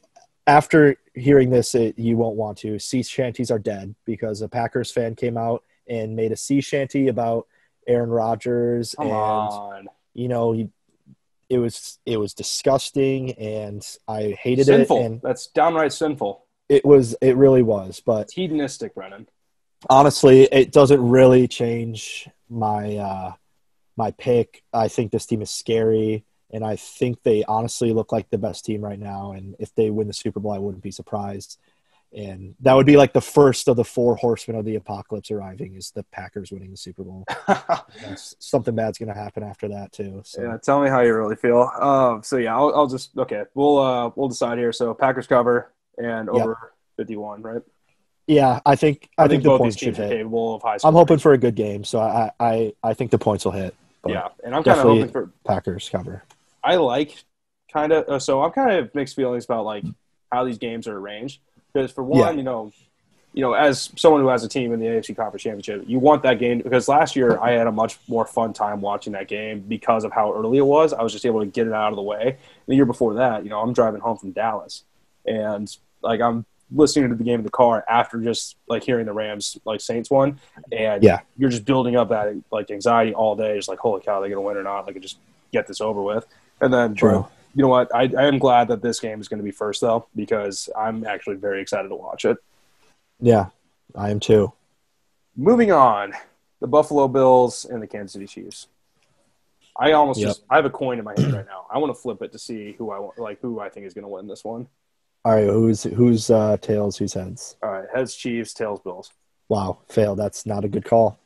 after hearing this, it, you won't want to. Sea shanties are dead because a Packers fan came out and made a sea shanty about Aaron Rodgers, Come and on. you know he, it was it was disgusting, and I hated sinful. it. And That's downright sinful. It was. It really was. But It's hedonistic, Brennan. honestly, it doesn't really change my uh, my pick. I think this team is scary, and I think they honestly look like the best team right now. And if they win the Super Bowl, I wouldn't be surprised. And that would be like the first of the four horsemen of the apocalypse arriving is the Packers winning the Super Bowl. Something bad's going to happen after that too. So Yeah, tell me how you really feel. Um, so yeah, I'll, I'll just okay. We'll uh, we'll decide here. So Packers cover and Yep. over fifty one, right? yeah, I think I, think, the both points teams should hit. capable of high. I'm hoping for a good game, so I I I think the points will hit. but Yeah, and I'm kind of hoping for. Packers cover. I like kind of uh, so I'm kind of mixed feelings about like how these games are arranged because for one, Yeah. you know, you know, as someone who has a team in the AFC Conference Championship, you want that game because last year I had a much more fun time watching that game because of how early it was. I was just able to get it out of the way. The year before that, you know, I'm driving home from Dallas and like I'm listening to the game in the car after just like hearing the Rams like Saints one and Yeah. you're just building up that like anxiety all day just like holy cow are they're gonna win or not like just get this over with and then True. but you know what I, I am glad that this game is going to be first though because I'm actually very excited to watch it Yeah, I am too. moving on the Buffalo Bills and the Kansas City Chiefs I almost Yep. just I have a coin in my hand right now I want to flip it to see who I want like who I think is going to win this one All right, who's who's uh, tails? Who's heads? all right heads Chiefs tails Bills Wow, fail. That's not a good call.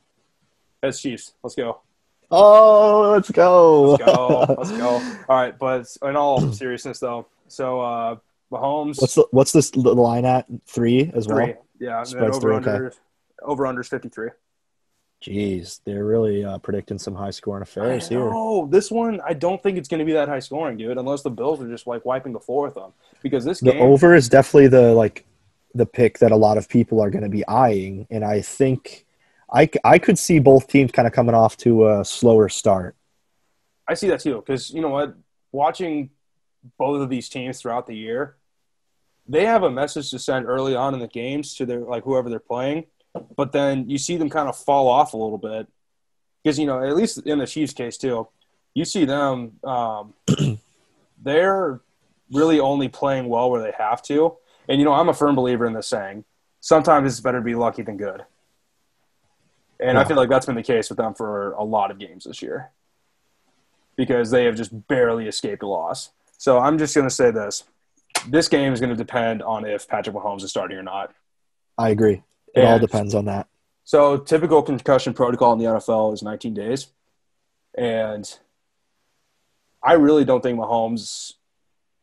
heads Chiefs let's go Oh, let's go. Let's go. Let's go. All right, but in all seriousness, though, so uh, Mahomes what's the what's this line at three as three, well? yeah, over under over under fifty three. Jeez, they're really uh, predicting some high scoring affairs here. Oh, this one I don't think it's going to be that high scoring, dude, unless the Bills are just like wiping the floor with them. Because this The game, over is definitely the like the pick that a lot of people are going to be eyeing, and I think I I could see both teams kind of coming off to a slower start. I see that too. Because you know what, watching both of these teams throughout the year, they have a message to send early on in the games to their like whoever they're playing, but then you see them kind of fall off a little bit because you know at least in the Chiefs case too, you see them um, they're really only playing well where they have to, and you know I'm a firm believer in this saying: sometimes it's better to be lucky than good. And I feel like that's been the case with them for a lot of games this year because they have just barely escaped a loss. So I'm just going to say this. This game is going to depend on if Patrick Mahomes is starting or not. I agree. It all depends on that. So typical concussion protocol in the NFL is 19 days. And I really don't think Mahomes'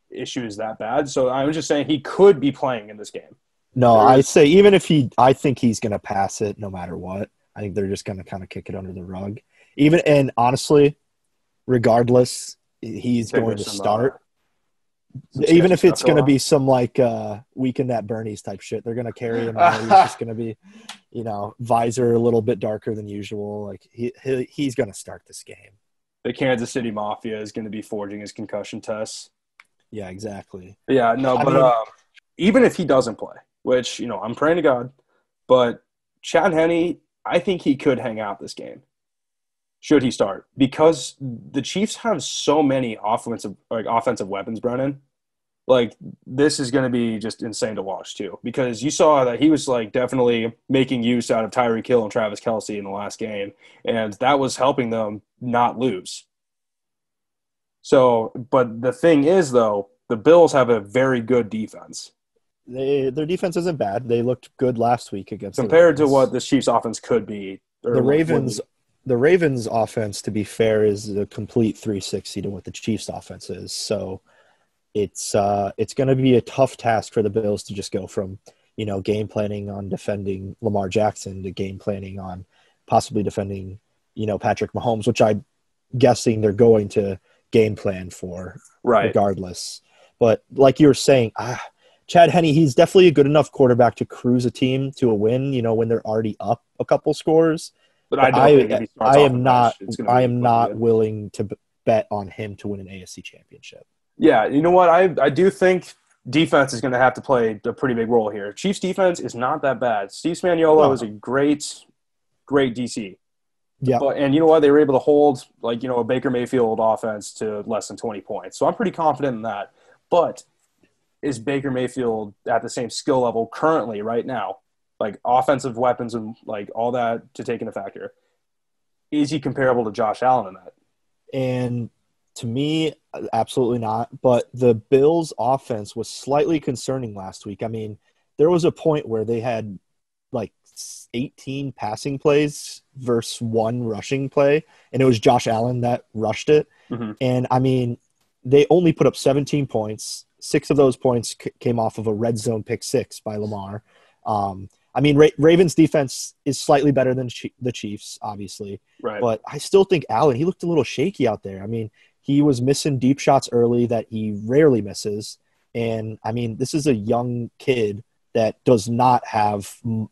issue is that bad. So I'm just saying he could be playing in this game. No, I say even if he, I think he's going to pass it no matter what. I think they're just going to kind of kick it under the rug. Even and honestly, regardless, he's going to start. Even if it's going to be some like uh, weekend at Bernie's type shit, they're going to carry him. out. He's just going to be, you know, visor a little bit darker than usual. Like he, he he's going to start this game. the Kansas City Mafia is going to be forging his concussion tests. Yeah, exactly. Yeah, no, I but mean- um, even if he doesn't play, which you know I'm praying to God, but Chad Henne, I think he could hang out this game. Should he start? Because the Chiefs have so many offensive like offensive weapons, Brennan. Like this is going to be just insane to watch too. Because you saw that he was like definitely making use out of Tyreek Hill and Travis Kelce in the last game, and that was helping them not lose. So, but the thing is, though, the Bills have a very good defense They their defense isn't bad. They looked good last week against the compared to what the Chiefs' offense could be. the Ravens the Ravens offense to be fair is a complete 360 to what the Chiefs offense is. So it's uh it's going to be a tough task for the Bills to just go from, you know, game planning on defending Lamar Jackson to game planning on possibly defending, you know, Patrick Mahomes, which I'm guessing they're going to game plan for right. regardless. But like you were saying, ah, Chad Henne, he's definitely a good enough quarterback to cruise a team to a win. You know, when they're already up a couple scores. But I don't I, think he starts I am not. I am not good. willing to bet on him to win an AFC championship. Yeah, you know what? I I do think defense is going to have to play a pretty big role here. Chiefs defense is not that bad. Steve Spagnuolo is a great, great DC. Yeah, But and you know what? They were able to hold like you know a Baker Mayfield offense to less than twenty points. So I'm pretty confident in that. But is Baker Mayfield at the same skill level currently right now, like offensive weapons and like all that to take into factor? Is he comparable to Josh Allen in that? And to me, absolutely not. But the Bills' offense was slightly concerning last week. I mean, there was a point where they had like 18 passing plays versus one rushing play, and it was Josh Allen that rushed it. Mm-hmm. And I mean, they only put up 17 points. Six of those points c- came off of a red zone pick six by Lamar. Um, I mean, Ra- Ravens' defense is slightly better than Ch- the Chiefs, obviously, Right. but I still think Allen. He looked a little shaky out there. I mean, he was missing deep shots early that he rarely misses, and I mean, this is a young kid that does not have m-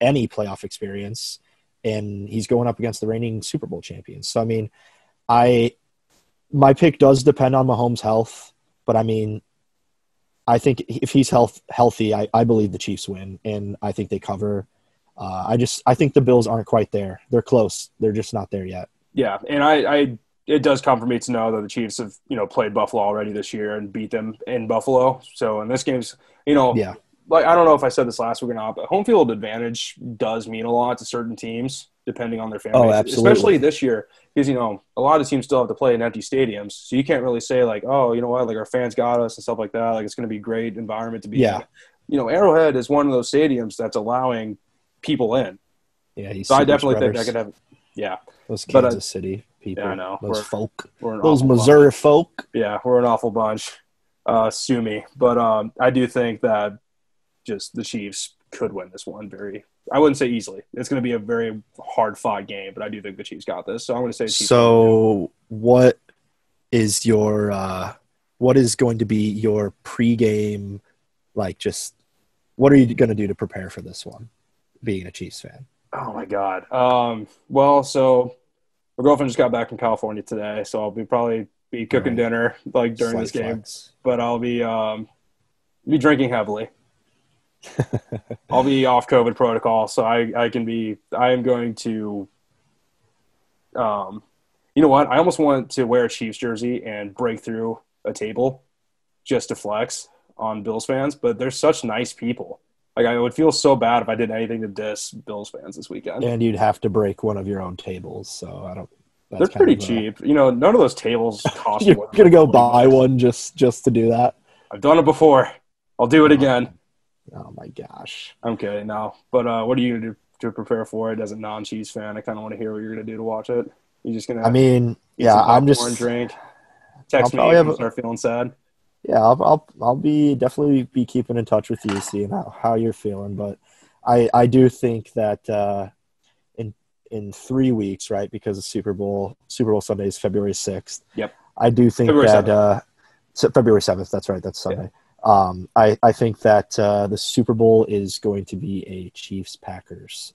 any playoff experience, and he's going up against the reigning Super Bowl champions. So I mean, I my pick does depend on Mahomes' health, but I mean, I think if he's health healthy, I, I believe the Chiefs win, and I think they cover. Uh, I just I think the Bills aren't quite there. They're close. They're just not there yet. Yeah, and I, I it does comfort me to know that the Chiefs have you know played Buffalo already this year and beat them in Buffalo. So in this game's you know Yeah. like I don't know if I said this last week or not, but home field advantage does mean a lot to certain teams depending on their fan Oh, base, absolutely. especially this year because you know a lot of teams still have to play in empty stadiums, so you can't really say like oh you know what like our fans got us and stuff like that. Like it's going to be a great environment to be. Yeah. in. You know, Arrowhead is one of those stadiums that's allowing people in. Yeah, So I definitely think spreaders. that could have. Yeah, those but, uh, Kansas City people. yeah, I know. those We're- folk. we're Those awful bunch. Missouri folk. yeah, we're an awful bunch. Uh, sue me, but um, I do think that just the Chiefs could win this one. Very, I wouldn't say easily. It's going to be a very hard fought game, but I do think the Chiefs got this. So I'm going to say Chiefs. So, what is your uh, what is going to be your pregame like? Just what are you going to do to prepare for this one? Being a Chiefs fan, oh my god. Um, well, so my girlfriend just got back from California today, so I'll be probably be cooking Right. dinner like during this game, flex. but I'll be um, be drinking heavily. I'll be off COVID protocol, so I, I can be. I am going to. Um, you know what? I almost want to wear a Chiefs jersey and break through a table, just to flex on Bills fans. But they're such nice people. Like I would feel so bad if I did anything to diss Bills fans this weekend. and you'd have to break one of your own tables. So I don't. That's they're pretty cheap. You know, none of those tables cost. You're gonna go buy one just just to do that. I've done it before. I'll do it again. Oh my gosh. I'm kidding now. But uh, what are you gonna do to prepare for it as a non-cheese fan? I kind of want to hear what you're gonna do to watch it. You just gonna I mean, yeah, I'm just drink. Text I'll me if you start feeling sad. yeah, I'll, I'll I'll be definitely be keeping in touch with you, seeing how, how you're feeling. But I I do think that uh, in in three weeks, right? Because the Super Bowl Super Bowl Sunday is February sixth. Yep. I do think February that 7th. uh, so February seventh. That's right. That's Sunday. Um, I I think that uh, the Super Bowl is going to be a Chiefs Packers.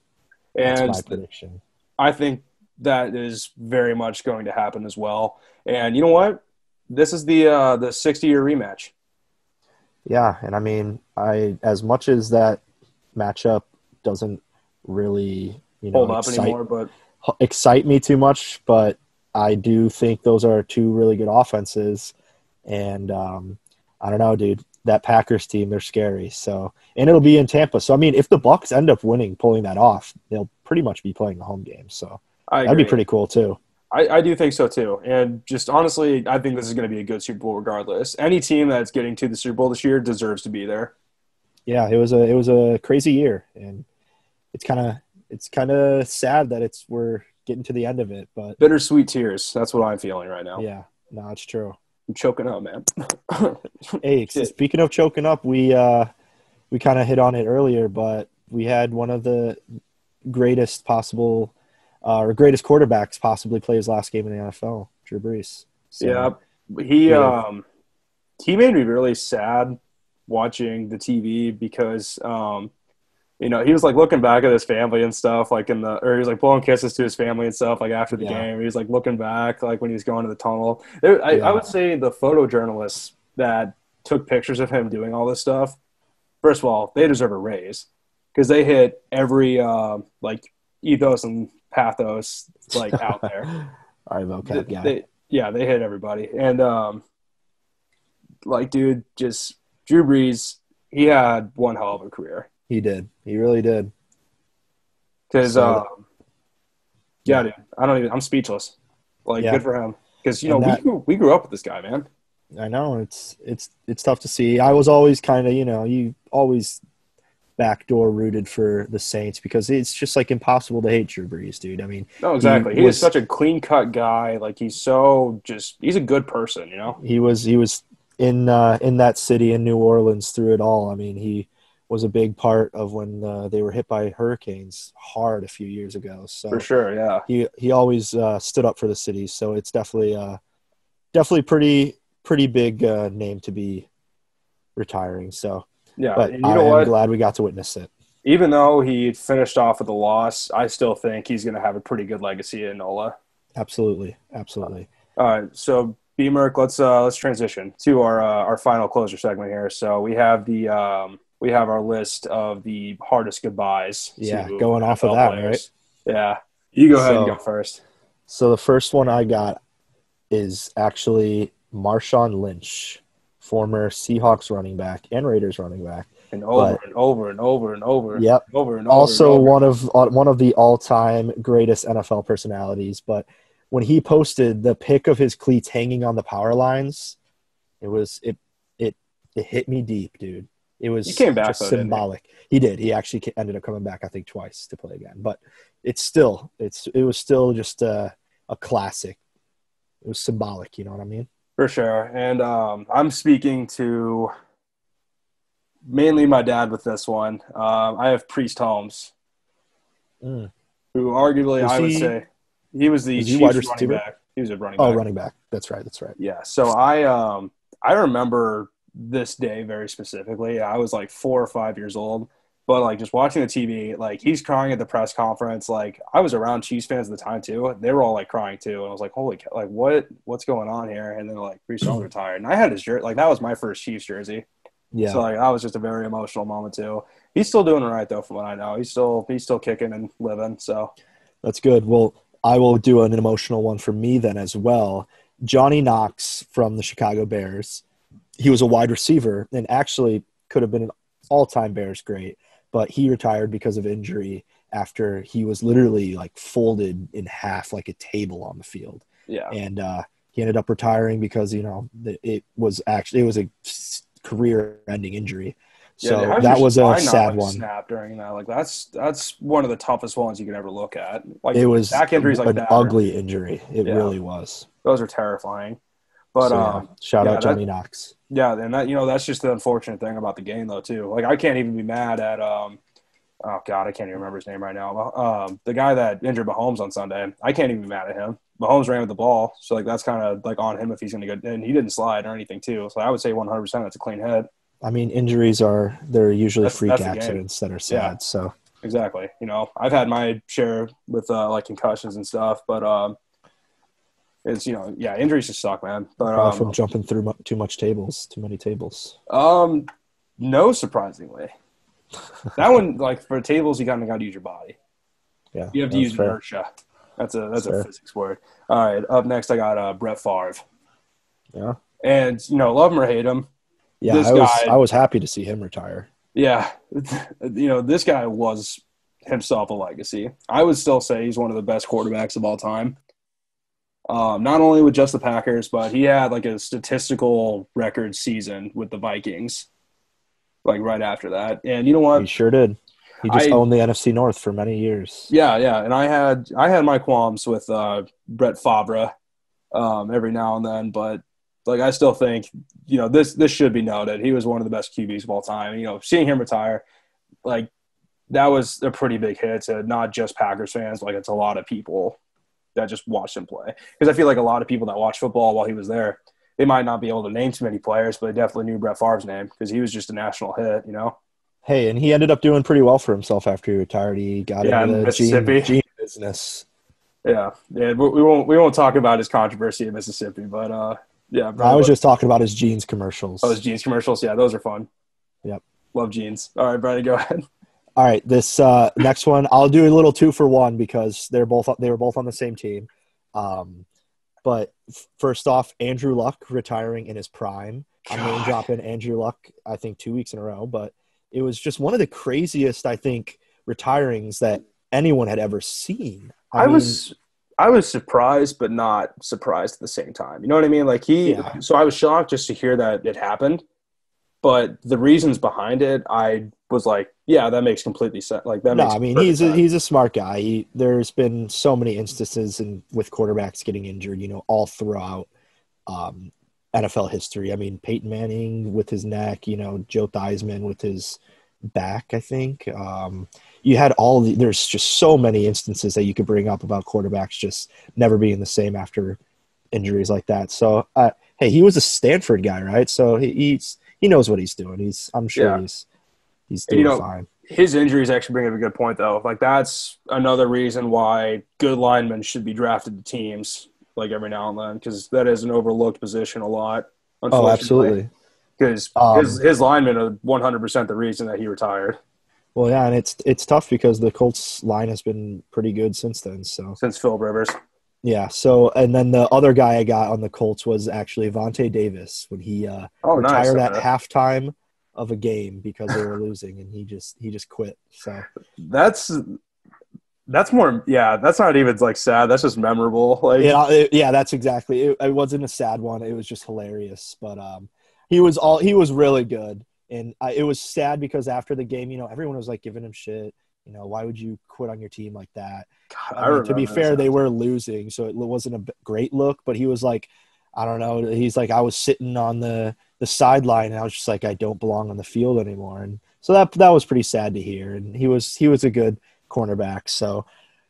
That's And my prediction. I think that is very much going to happen as well. And you know what? This is the uh, the 60 year rematch. Yeah, and I mean, I as much as that matchup doesn't really you know Hold up excite, anymore, but excite me too much, but I do think those are two really good offenses, and um, I don't know, dude. That Packers team, they're scary. So, and it'll be in Tampa. So, I mean, if the Bucks end up winning, pulling that off, they'll pretty much be playing the home game. So I that'd be pretty cool too. I, I do think so too. And just honestly, I think this is going to be a good Super Bowl regardless. Any team that's getting to the Super Bowl this year deserves to be there. Yeah, it was a it was a crazy year, and it's kind of it's kind of sad that it's we're getting to the end of it. But Bittersweet tears. That's what I'm feeling right now. yeah, no, it's true. I'm choking up, man. Hey, speaking of choking up, we uh we kind of hit on it earlier, but we had one of the greatest possible uh, or greatest quarterbacks possibly play his last game in the NFL, Drew Brees. So, yeah, he Yeah. um he made me really sad watching the TV because um you know he was like looking back at his family and stuff like in the or he was like blowing kisses to his family and stuff like after the Yeah. game he was like looking back like when he was going to the tunnel there, I, Yeah. I would say the photojournalists that took pictures of him doing all this stuff first of all they deserve a raise because they hit every uh, like ethos and pathos like out there All right, they, guy. they- yeah, they hit everybody. And um like dude, just Drew Brees, he had one hell of a career. He did. He really did. Because, So- um, yeah, dude, I don't even. I'm speechless. Like, Yeah. good for him. Because you know that- we grew, we grew up with this guy, man. I know it's it's it's tough to see. I was always kind of you know you always backdoor rooted for the Saints because it's just like impossible to hate Drew Brees, dude. I mean, No, exactly. He, was- is such a clean cut guy. Like he's so just. He's a good person, you know. he was he was in uh, in that city in New Orleans through it all. I mean, he was a big part of when uh, they were hit by hurricanes hard a few years ago. So For sure, yeah. he he always uh, stood up for the city. So it's definitely uh, definitely pretty pretty big uh, name to be retiring. So, Yeah, but you I'm what? glad we got to witness it. Even though he finished off with a loss, I still think he's going to have a pretty good legacy in NOLA. Absolutely, absolutely. All right, so B Merc, let's uh, let's transition to our uh, our final closer segment here. So we have the um, we have our list of the hardest goodbyes. Yeah, going off of that, players. Yeah, you go ahead and go first. So the first one I got is actually Marshawn Lynch, former Seahawks running back and Raiders running back. And over but- and over and over and over. Yep. Over and over. also and over. one of uh, one of the all-time greatest NFL personalities. But when he posted the pic of his cleats hanging on the power lines, it was it it it hit me deep, dude. It was He came back, just though, didn't he? symbolic. He? did. He actually ended up coming back, I think, twice to play again. But it's still it's it was still just a, a classic. It was symbolic. You know what I mean? For sure. And um, I'm speaking to mainly my dad with this one. Um, I have Priest Holmes, Mm. who arguably Was I would he- say he was the Chiefs running receiver? back. He was a running back. Oh, back. running back. That's right. That's right. Yeah. So I um I remember this day very specifically. I was like four or five years old. But like just watching the TV, like he's crying at the press conference. Like I was around Chiefs fans at the time too. They were all like crying too, and I was like, "Holy, cow, like what? What's going on here?" And then like Priest Holmes retired, and I had his jersey. Like that was my first Chiefs jersey. Yeah. So like that was just a very emotional moment too. He's still doing all right though, from what I know. He's still he's still kicking and living. So That's good. Well, I will do an emotional one for me then as well. Johnny Knox from the Chicago Bears. He was a wide receiver and actually could have been an all time Bears great, but he retired because of injury after he was literally like folded in half like a table on the field. yeah, And uh, he ended up retiring because, you know, it was actually, it was a career ending injury. So Yeah, that was a sad one. Snap during that, like that's that's one of the toughest ones you can ever look at. Like It was back injuries like an that. are- ugly injury. It Yeah. really was. those are terrifying. But So, yeah, um, shout out that- Johnny Knox. Yeah, and that you know that's just the unfortunate thing about the game though too. Like I can't even be mad at um, oh god, I can't even remember his name right now. Um, the guy that injured Mahomes on Sunday, I can't even be mad at him. Mahomes ran with the ball, so like that's kind of like on him if he's going to go. And he didn't slide or anything too, so I would say 100 percent that's a clean hit. I mean, injuries are they're usually That's- freak that's accidents that are sad. Yeah. So Exactly. You know, I've had my share with uh, like concussions and stuff, but um, it's you know, yeah, injuries just suck, man. But uh, from um, jumping through mu- too much tables, too many tables. um, no, surprisingly, that one like for tables, you kind of got to use your body. Yeah, You have to use fair. inertia. That's a that's Fair. a physics word. All right, up next, I got uh, Brett Favre, Yeah, and you know, love him or hate him, yeah. This I was guy- I was happy to see him retire. yeah, you know, this guy was himself a legacy. I would still say he's one of the best quarterbacks of all time. Um, not only with just the Packers, but he had like a statistical record season with the Vikings, like right after that. And you know what? He sure did. He just I- owned the NFC North for many years. Yeah, yeah. And I had I had my qualms with uh, Brett Favre um, every now and then, but like I still think you know this this should be noted. He was one of the best QBs of all time. You know, seeing him retire, like that was a pretty big hit to not just Packers fans. Like it's a lot of people that just watched him play because I feel like a lot of people that watched football while he was there. They might not be able to name too many players, but they definitely knew Brett Favre's name because he was just a national hit, you know. Hey, and he ended up doing pretty well for himself after he retired. He got Yeah, in into the gene, Mississippi. gene business. Yeah, yeah. We won't we won't talk about his controversy in Mississippi, but uh, yeah. I was just talking about his jeans commercials. those jeans commercials. Yeah, those are fun. Yep. love jeans. All right, Brandon, go ahead. All right, this uh, next one I'll do a little two for one because they're both they were both on the same team. Um, but first off, Andrew Luck retiring in his prime. I'm name dropping Andrew Luck, I think two weeks in a row, but it was just one of the craziest, I think, retirings that anyone had ever seen. I, mean, was I was surprised, but not surprised at the same time. You know what I mean? Like he, Yeah. so I was shocked just to hear that it happened, but the reasons behind it, I was like, yeah, that makes completely sense. Like that no, makes. I mean he's a, he's a smart guy. He, there's been so many instances in with quarterbacks getting injured, you know, all throughout um, NFL history. I mean, Peyton Manning with his neck, you know, Joe Theismann with his back. I think um, you had all the. There's just so many instances that you could bring up about quarterbacks just never being the same after injuries like that. So, uh, hey, he was a Stanford guy, right? So he, he's he knows what he's doing. He's I'm sure Yeah. he's he's And, you doing know, fine. his injuries actually bring up a good point though. Like that's another reason why good linemen should be drafted to teams like every now and then because that is an overlooked position a lot. Oh, absolutely. Because Um, his his linemen are one hundred percent the reason that he retired Well, yeah, and it's it's tough because the Colts line has been pretty good since then. So since Phil Rivers. yeah, so and then the other guy I got on the Colts was actually Vontae Davis when he uh, Oh, nice. retired at Okay. halftime of a game because they were losing, and he just he just quit. So That's that's more. Yeah, that's not even like sad. That's just memorable. Like yeah, it- yeah, that's exactly. It, it wasn't a sad one. It was just hilarious. But um, he was all he was really good, and I, it was sad because after the game, you know, everyone was like giving him shit. You know, why would you quit on your team like that? God, I mean, to be fair, they were losing, so it wasn't a great look. But he was like, I don't know. He's like, I was sitting on the the sideline, and I was just like, I don't belong on the field anymore. And so that that was pretty sad to hear. And he was he was a good cornerback, so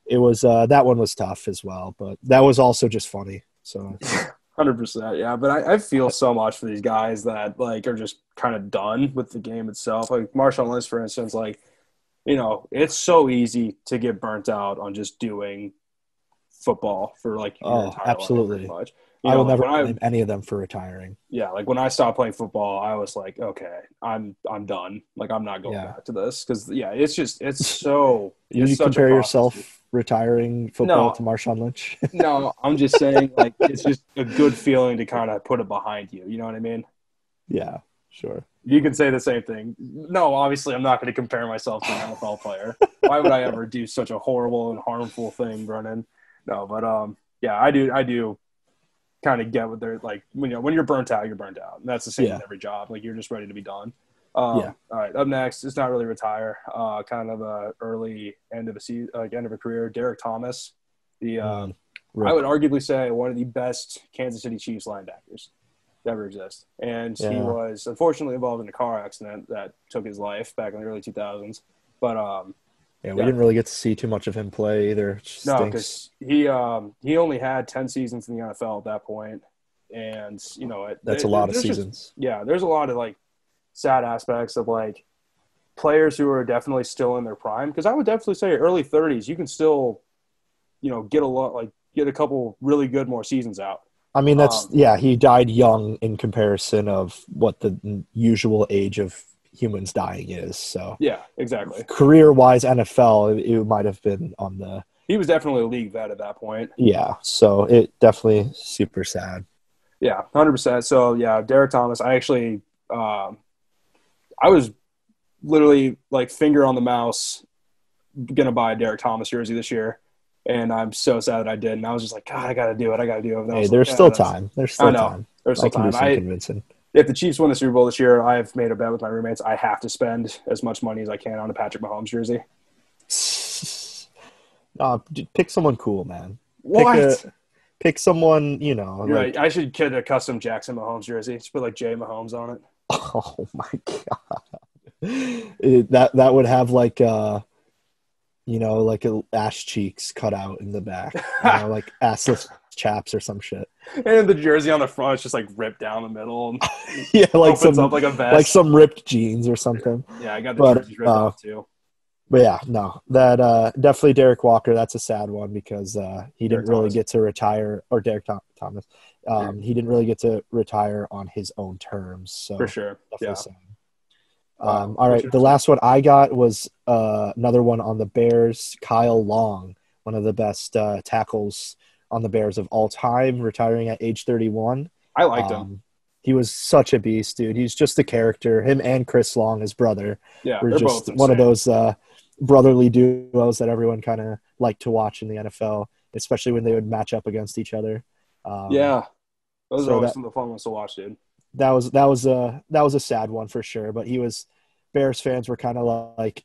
it was uh, that one was tough as well. But that was also just funny. So Hundred percent, yeah. But I, I feel so much for these guys that like are just kind of done with the game itself. Like Marshawn Lynch, for instance, like you know, it's so easy to get burnt out on just doing football for like Oh, entire life, absolutely. much. You I will never I- blame any of them for retiring. yeah, like when I stopped playing football, I was like, okay, I'm I'm done. Like I'm not going Yeah. back to this because yeah, it's just it's so. You it's compare yourself retiring football No. to Marshawn Lynch. No, I'm just saying like it's just a good feeling to kind of put it behind you. You know what I mean? yeah, sure. You can say the same thing. No, obviously, I'm not going to compare myself to an NFL player. Why would I ever do such a horrible and harmful thing, Brennan? No, but um, yeah, I do. I do kind of get what they're like. When you know, when you're burnt out, you're burnt out. And that's the same Yeah. in every job. Like you're just ready to be done. Um, Yeah. All right. Up next, it's not really retire. Uh, kind of a early end of a season, like end of a career. Derrick Thomas, the uh, Mm, I would arguably say one of the best Kansas City Chiefs linebackers to ever exist. And he was unfortunately involved in a car accident that took his life back in the early 2000s. But um, Yeah, we Yeah. didn't really get to see too much of him play either. No, because he um, he only had 10 seasons in the NFL at that point, and you know it, that's a there- lot of there's just- seasons. yeah, there's a lot of like sad aspects of like players who are definitely still in their prime. Because I would definitely say early 30s, you can still, you know, get a lot like get a couple really good more seasons out. I mean, that's um, yeah. He died young in comparison of what the usual age of humans dying is. So Yeah, exactly. career-wise, NFL, it, it might have been on the He was definitely a league vet at that point. yeah. So it definitely super sad. Yeah, hundred percent. So yeah, Derrick Thomas. I actually, um, I was literally like finger on the mouse, gonna buy a Derrick Thomas jersey this year, and I'm so sad that I did. And I was just like, God, I gotta do it. I gotta do it. Hey, there's like, still yeah, time. There's still I know. time. There's I can time. do some I, convincing. If the Chiefs win the Super Bowl this year, I've made a bet with my roommates. I have to spend as much money as I can on a Patrick Mahomes jersey. Uh, pick someone cool, man. What? Pick, a, pick someone you know. Like- right. I should get a custom Jackson Mahomes jersey. Just put like Jay Mahomes on it. Oh my god, It- that that would have like uh, you know, like a ass cheeks cut out in the back, you know, like assless chaps or some shit. And the jersey on the front is just like ripped down the middle and yeah, like some up like a vest. like some ripped jeans or something. yeah, I got the but, jerseys ripped uh, off too. But yeah, no, that uh, definitely Derek Walker. That's a sad one because uh, he Derek didn't really Thomas. get to retire, or Derek Thom- Thomas. Um, He didn't really get to retire on his own terms. So For sure. Yeah. Um, all right, the last one I got was uh, another one on the Bears. Kyle Long, one of the best uh, tackles on the Bears of all time, retiring at age 31. I liked him. Um, he was such a beast, dude. He's just a character. Him and Chris Long, his brother, Yeah, were just one of those uh, brotherly duos that everyone kind of liked to watch in the NFL, especially when they would match up against each other. Um, Yeah, those so are always that- some of the fun ones to watch, dude. that was that was a that was a sad one for sure. But he was Bears fans were kind of like,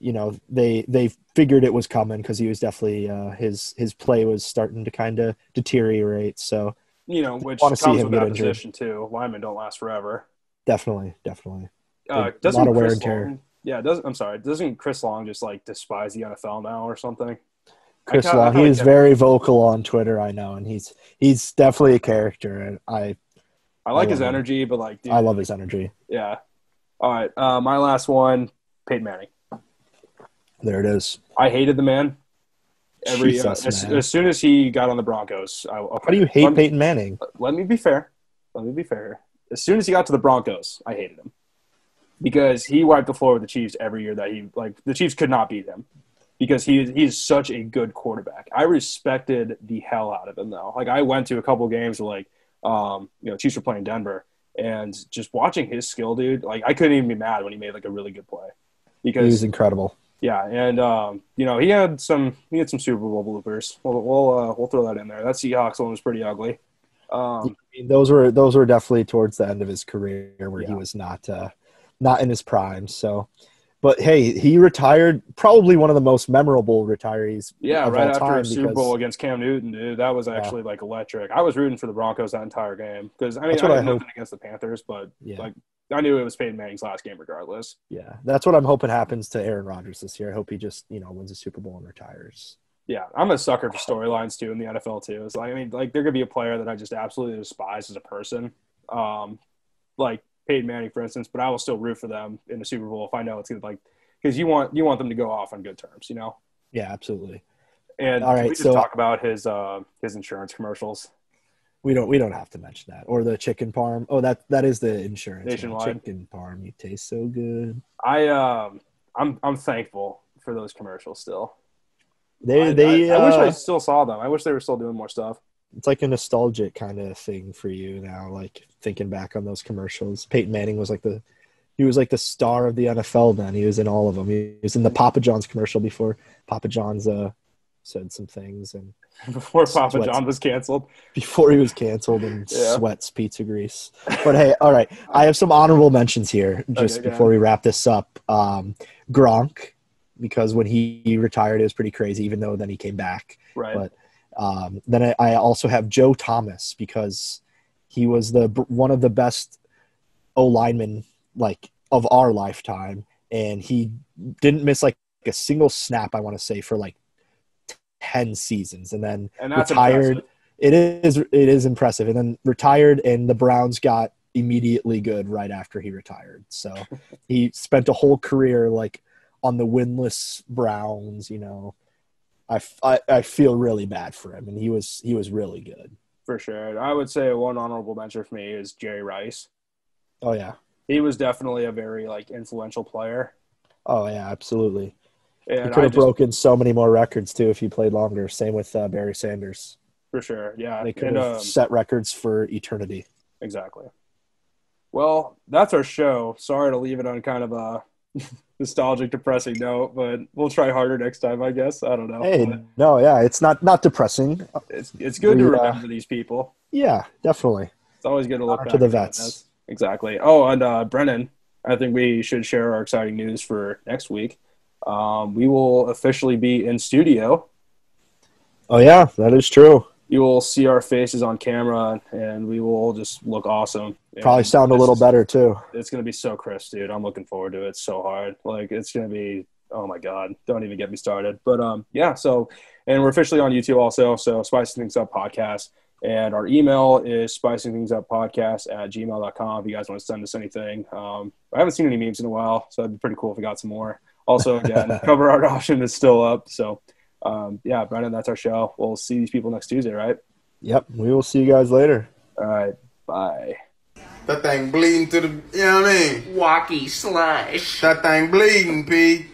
you know, they they figured it was coming because he was definitely uh, his his play was starting to kind of deteriorate. So You know, which comes with that position too. Linemen don't last forever. definitely, definitely. Uh, A doesn't lot of wear Chris and tear. Long, yeah, doesn't I'm sorry, doesn't Chris Long just like despise the NFL now or something? Chris I Long, kinda he is very vocal on Twitter. I know, and he's he's definitely a character, and I I like I his love him. energy, but like, dude, I love his energy. yeah. All right, uh, my last one, Peyton Manning. There it is. I hated the man. Every uh, as, man. as soon as he got on the Broncos, I, okay, How do you hate let Peyton Manning? let me be fair. Let me be fair. As soon as he got to the Broncos, I hated him because he wiped the floor with the Chiefs every year that he like the Chiefs could not beat him because he he is such a good quarterback. I respected the hell out of him though. Like I went to a couple games where like um you know Chiefs were playing Denver and just watching his skill, dude. Like I couldn't even be mad when he made like a really good play He because was incredible. Yeah, and um, you know he had some he had some Super Bowl bloopers. We'll we'll uh, we'll throw that in there. That Seahawks one was pretty ugly. Um, I mean, those were those were definitely towards the end of his career where he was not uh, not in his prime. So, but hey, he retired. Probably one of the most memorable retirees. yeah, of right after a Super because Bowl against Cam Newton, dude, that was actually like electric. I was rooting for the Broncos that entire game because I mean I had I nothing against the Panthers, but Yeah, like I knew it was Peyton Manning's last game regardless. yeah, that's what I'm hoping happens to Aaron Rodgers this year. I hope he just you know wins a Super Bowl and retires. Yeah, I'm a sucker for storylines too in the NFL too. It's like I mean, like there could be a player that I just absolutely despise as a person, um, like Peyton Manning, for instance. But I will still root for them in the Super Bowl if I know it's gonna like because you want you want them to go off on good terms, you know. Yeah, absolutely. And All right, we just so- talk about his uh, his insurance commercials. We don't we don't have to mention that or the chicken parm. Oh, that that is the insurance. Nationwide. chicken parm. You taste so good. I um, I'm I'm thankful for those commercials still. They I, they I, I wish uh, I still saw them. I wish they were still doing more stuff. it's like a nostalgic kind of thing for you now like thinking back on those commercials peyton manning was like the he was like the star of the nfl then he was in all of them he was in the papa john's commercial before papa john's uh said some things and Before Papa Sweats. John was canceled. before he was canceled and Yeah. sweats pizza grease but hey all right i have some honorable mentions here just Okay, before we wrap this up um gronk because when he retired it was pretty crazy even though then he came back Right. But um, then I, I also have Joe Thomas because he was the one of the best O linemen like of our lifetime, and he didn't miss like a single snap. I want to say for like ten seasons, and then and retired. impressive. It is it is impressive, and then retired, and the Browns got immediately good right after he retired. So he spent a whole career like on the winless Browns. You know, I I feel really bad for him, and he was he was really good. For sure. I would say one honorable mention for me is Jerry Rice. Oh yeah, He was definitely a very like influential player. oh yeah, absolutely. He And could have just, broken so many more records too if he played longer. Same with uh, Barry Sanders. for sure. Yeah. They could And, have um, set records for eternity. exactly. Well, that's our show. Sorry to leave it on kind of a nostalgic, depressing note, but we'll try harder next time, I guess. I don't know. Hey, But no, yeah, it's not not depressing. it's it's good to we, uh, remember these people. Yeah, definitely. It's always good to look back to the vets. Exactly. Oh, and uh, Brennan, I think we should share our exciting news for next week. Um, we will officially be in studio. Oh yeah, that is true. You will see our faces on camera, and we will all just look awesome. Probably And sound a little just- better too. It's gonna be so crisp, dude. I'm looking forward to it so hard. Like it's gonna be. Oh my god! Don't even get me started. But um, yeah. So, and we're officially on YouTube also. So, Spicing Things Up podcast, and our email is spicing things up podcast at gmail.com. If you guys want to send us anything, um, I haven't seen any memes in a while, so that'd be pretty cool if we got some more. Also, again, cover art option is still up. So, um, yeah, Brennan, that's our show. We'll see these people next Tuesday, right? Yep, we will see you guys later. All right. Bye. That thing bleeding to the, you know what I mean? Walkie slash. That thing bleeding, P.